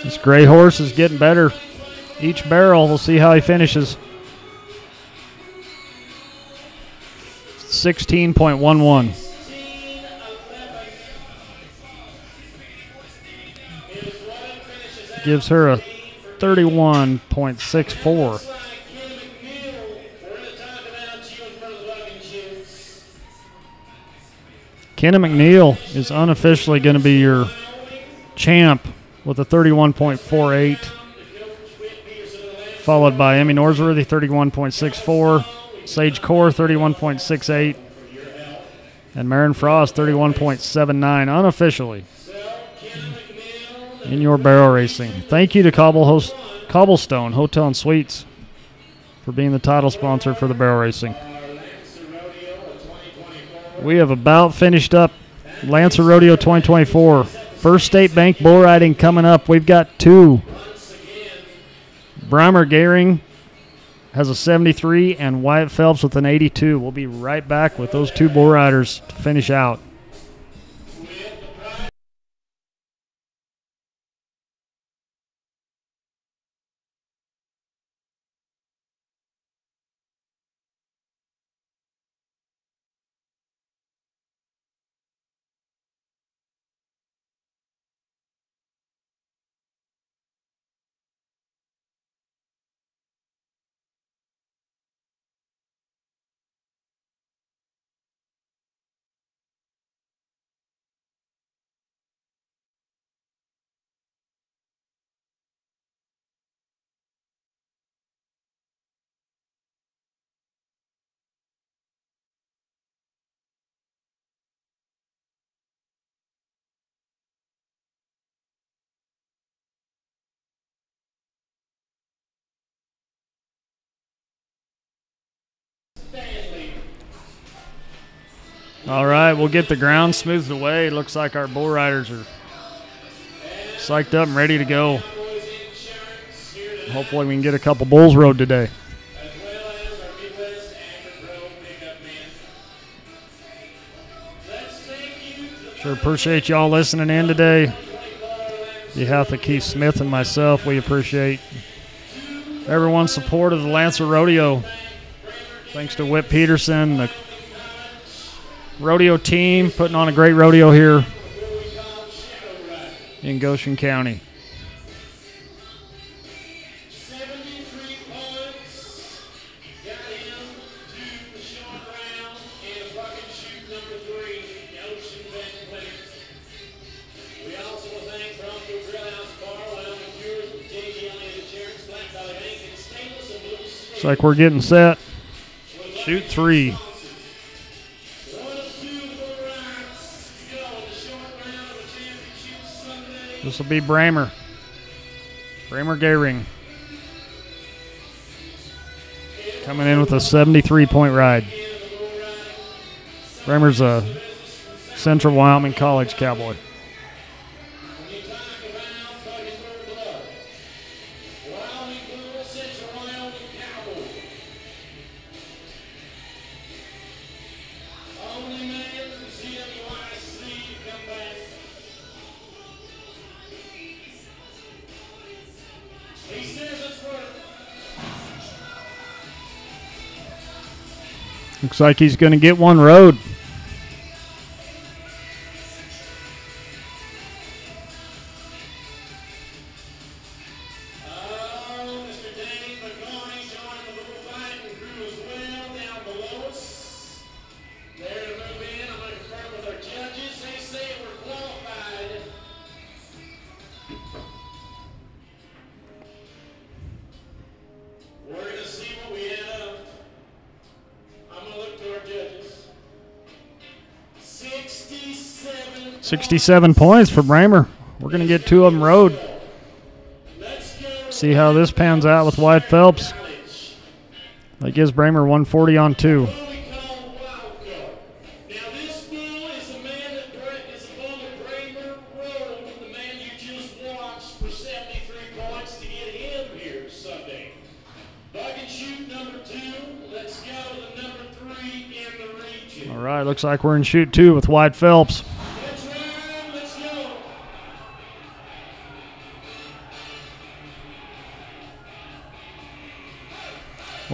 This gray horse is getting better. Each barrel, we'll see how he finishes. 16.11. 16 11 is what it finishes at. Gives her a 31.64. Looks like Kenna McNeil. We're going to talk about you in front of the bucking chutes. Kenna McNeil is unofficially going to be your champ with a 31.48, followed by Emmy Norsworthy, 31.64, Sage Core, 31.68, and Marin Frost, 31.79, unofficially in your barrel racing. Thank you to Cobblestone Hotel and Suites for being the title sponsor for the barrel racing. We have about finished up Lancer Rodeo 2024. First State Bank bull riding coming up. We've got two. Bramer Gehring has a 73 and Wyatt Phelps with an 82. We'll be right back with those two bull riders to finish out. All right, we'll get the ground smoothed away. Looks like our bull riders are psyched up and ready to go. Hopefully, we can get a couple bulls rode today. Sure appreciate y'all listening in today. On behalf of Keith Smith and myself, we appreciate everyone's support of the Lancer Rodeo. Thanks to Whit Peterson, the rodeo team, putting on a great rodeo here in Goshen County. 73 points. Got him to the short This will be Bramer. Bramer Gehring. Coming in with a 73 point ride. Bramer's a Central Wyoming College cowboy. Looks like he's going to get one rode. 67. 67 points for Bramer. We're going to get two of them rode. See how this pans out with Wyatt Phelps. That gives Bramer 140 on two. Bull we call Wild Card. Now this bull is a man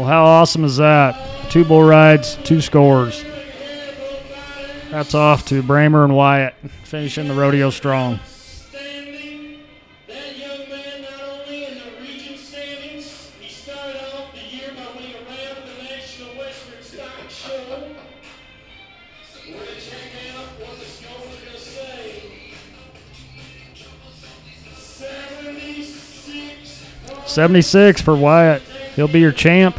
Well, how awesome is that? Two bull rides, two scores. That's off to Bramer and Wyatt, finishing the rodeo strong. Standing. That young man not only in the region standings, he started off the year by winning a round of the National Western Stock Show. We're going to check out what the scores are going to say. 76 points. 76 for Wyatt. He'll be your champ.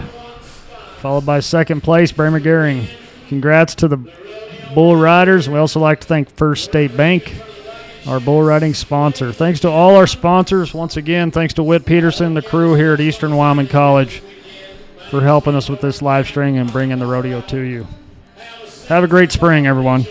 Followed by second place, Bramer Gehring. Congrats to the bull riders. We also like to thank First State Bank, our bull riding sponsor. Thanks to all our sponsors. Once again, thanks to Whit Peterson, the crew here at Eastern Wyoming College, for helping us with this live stream and bringing the rodeo to you. Have a great spring, everyone.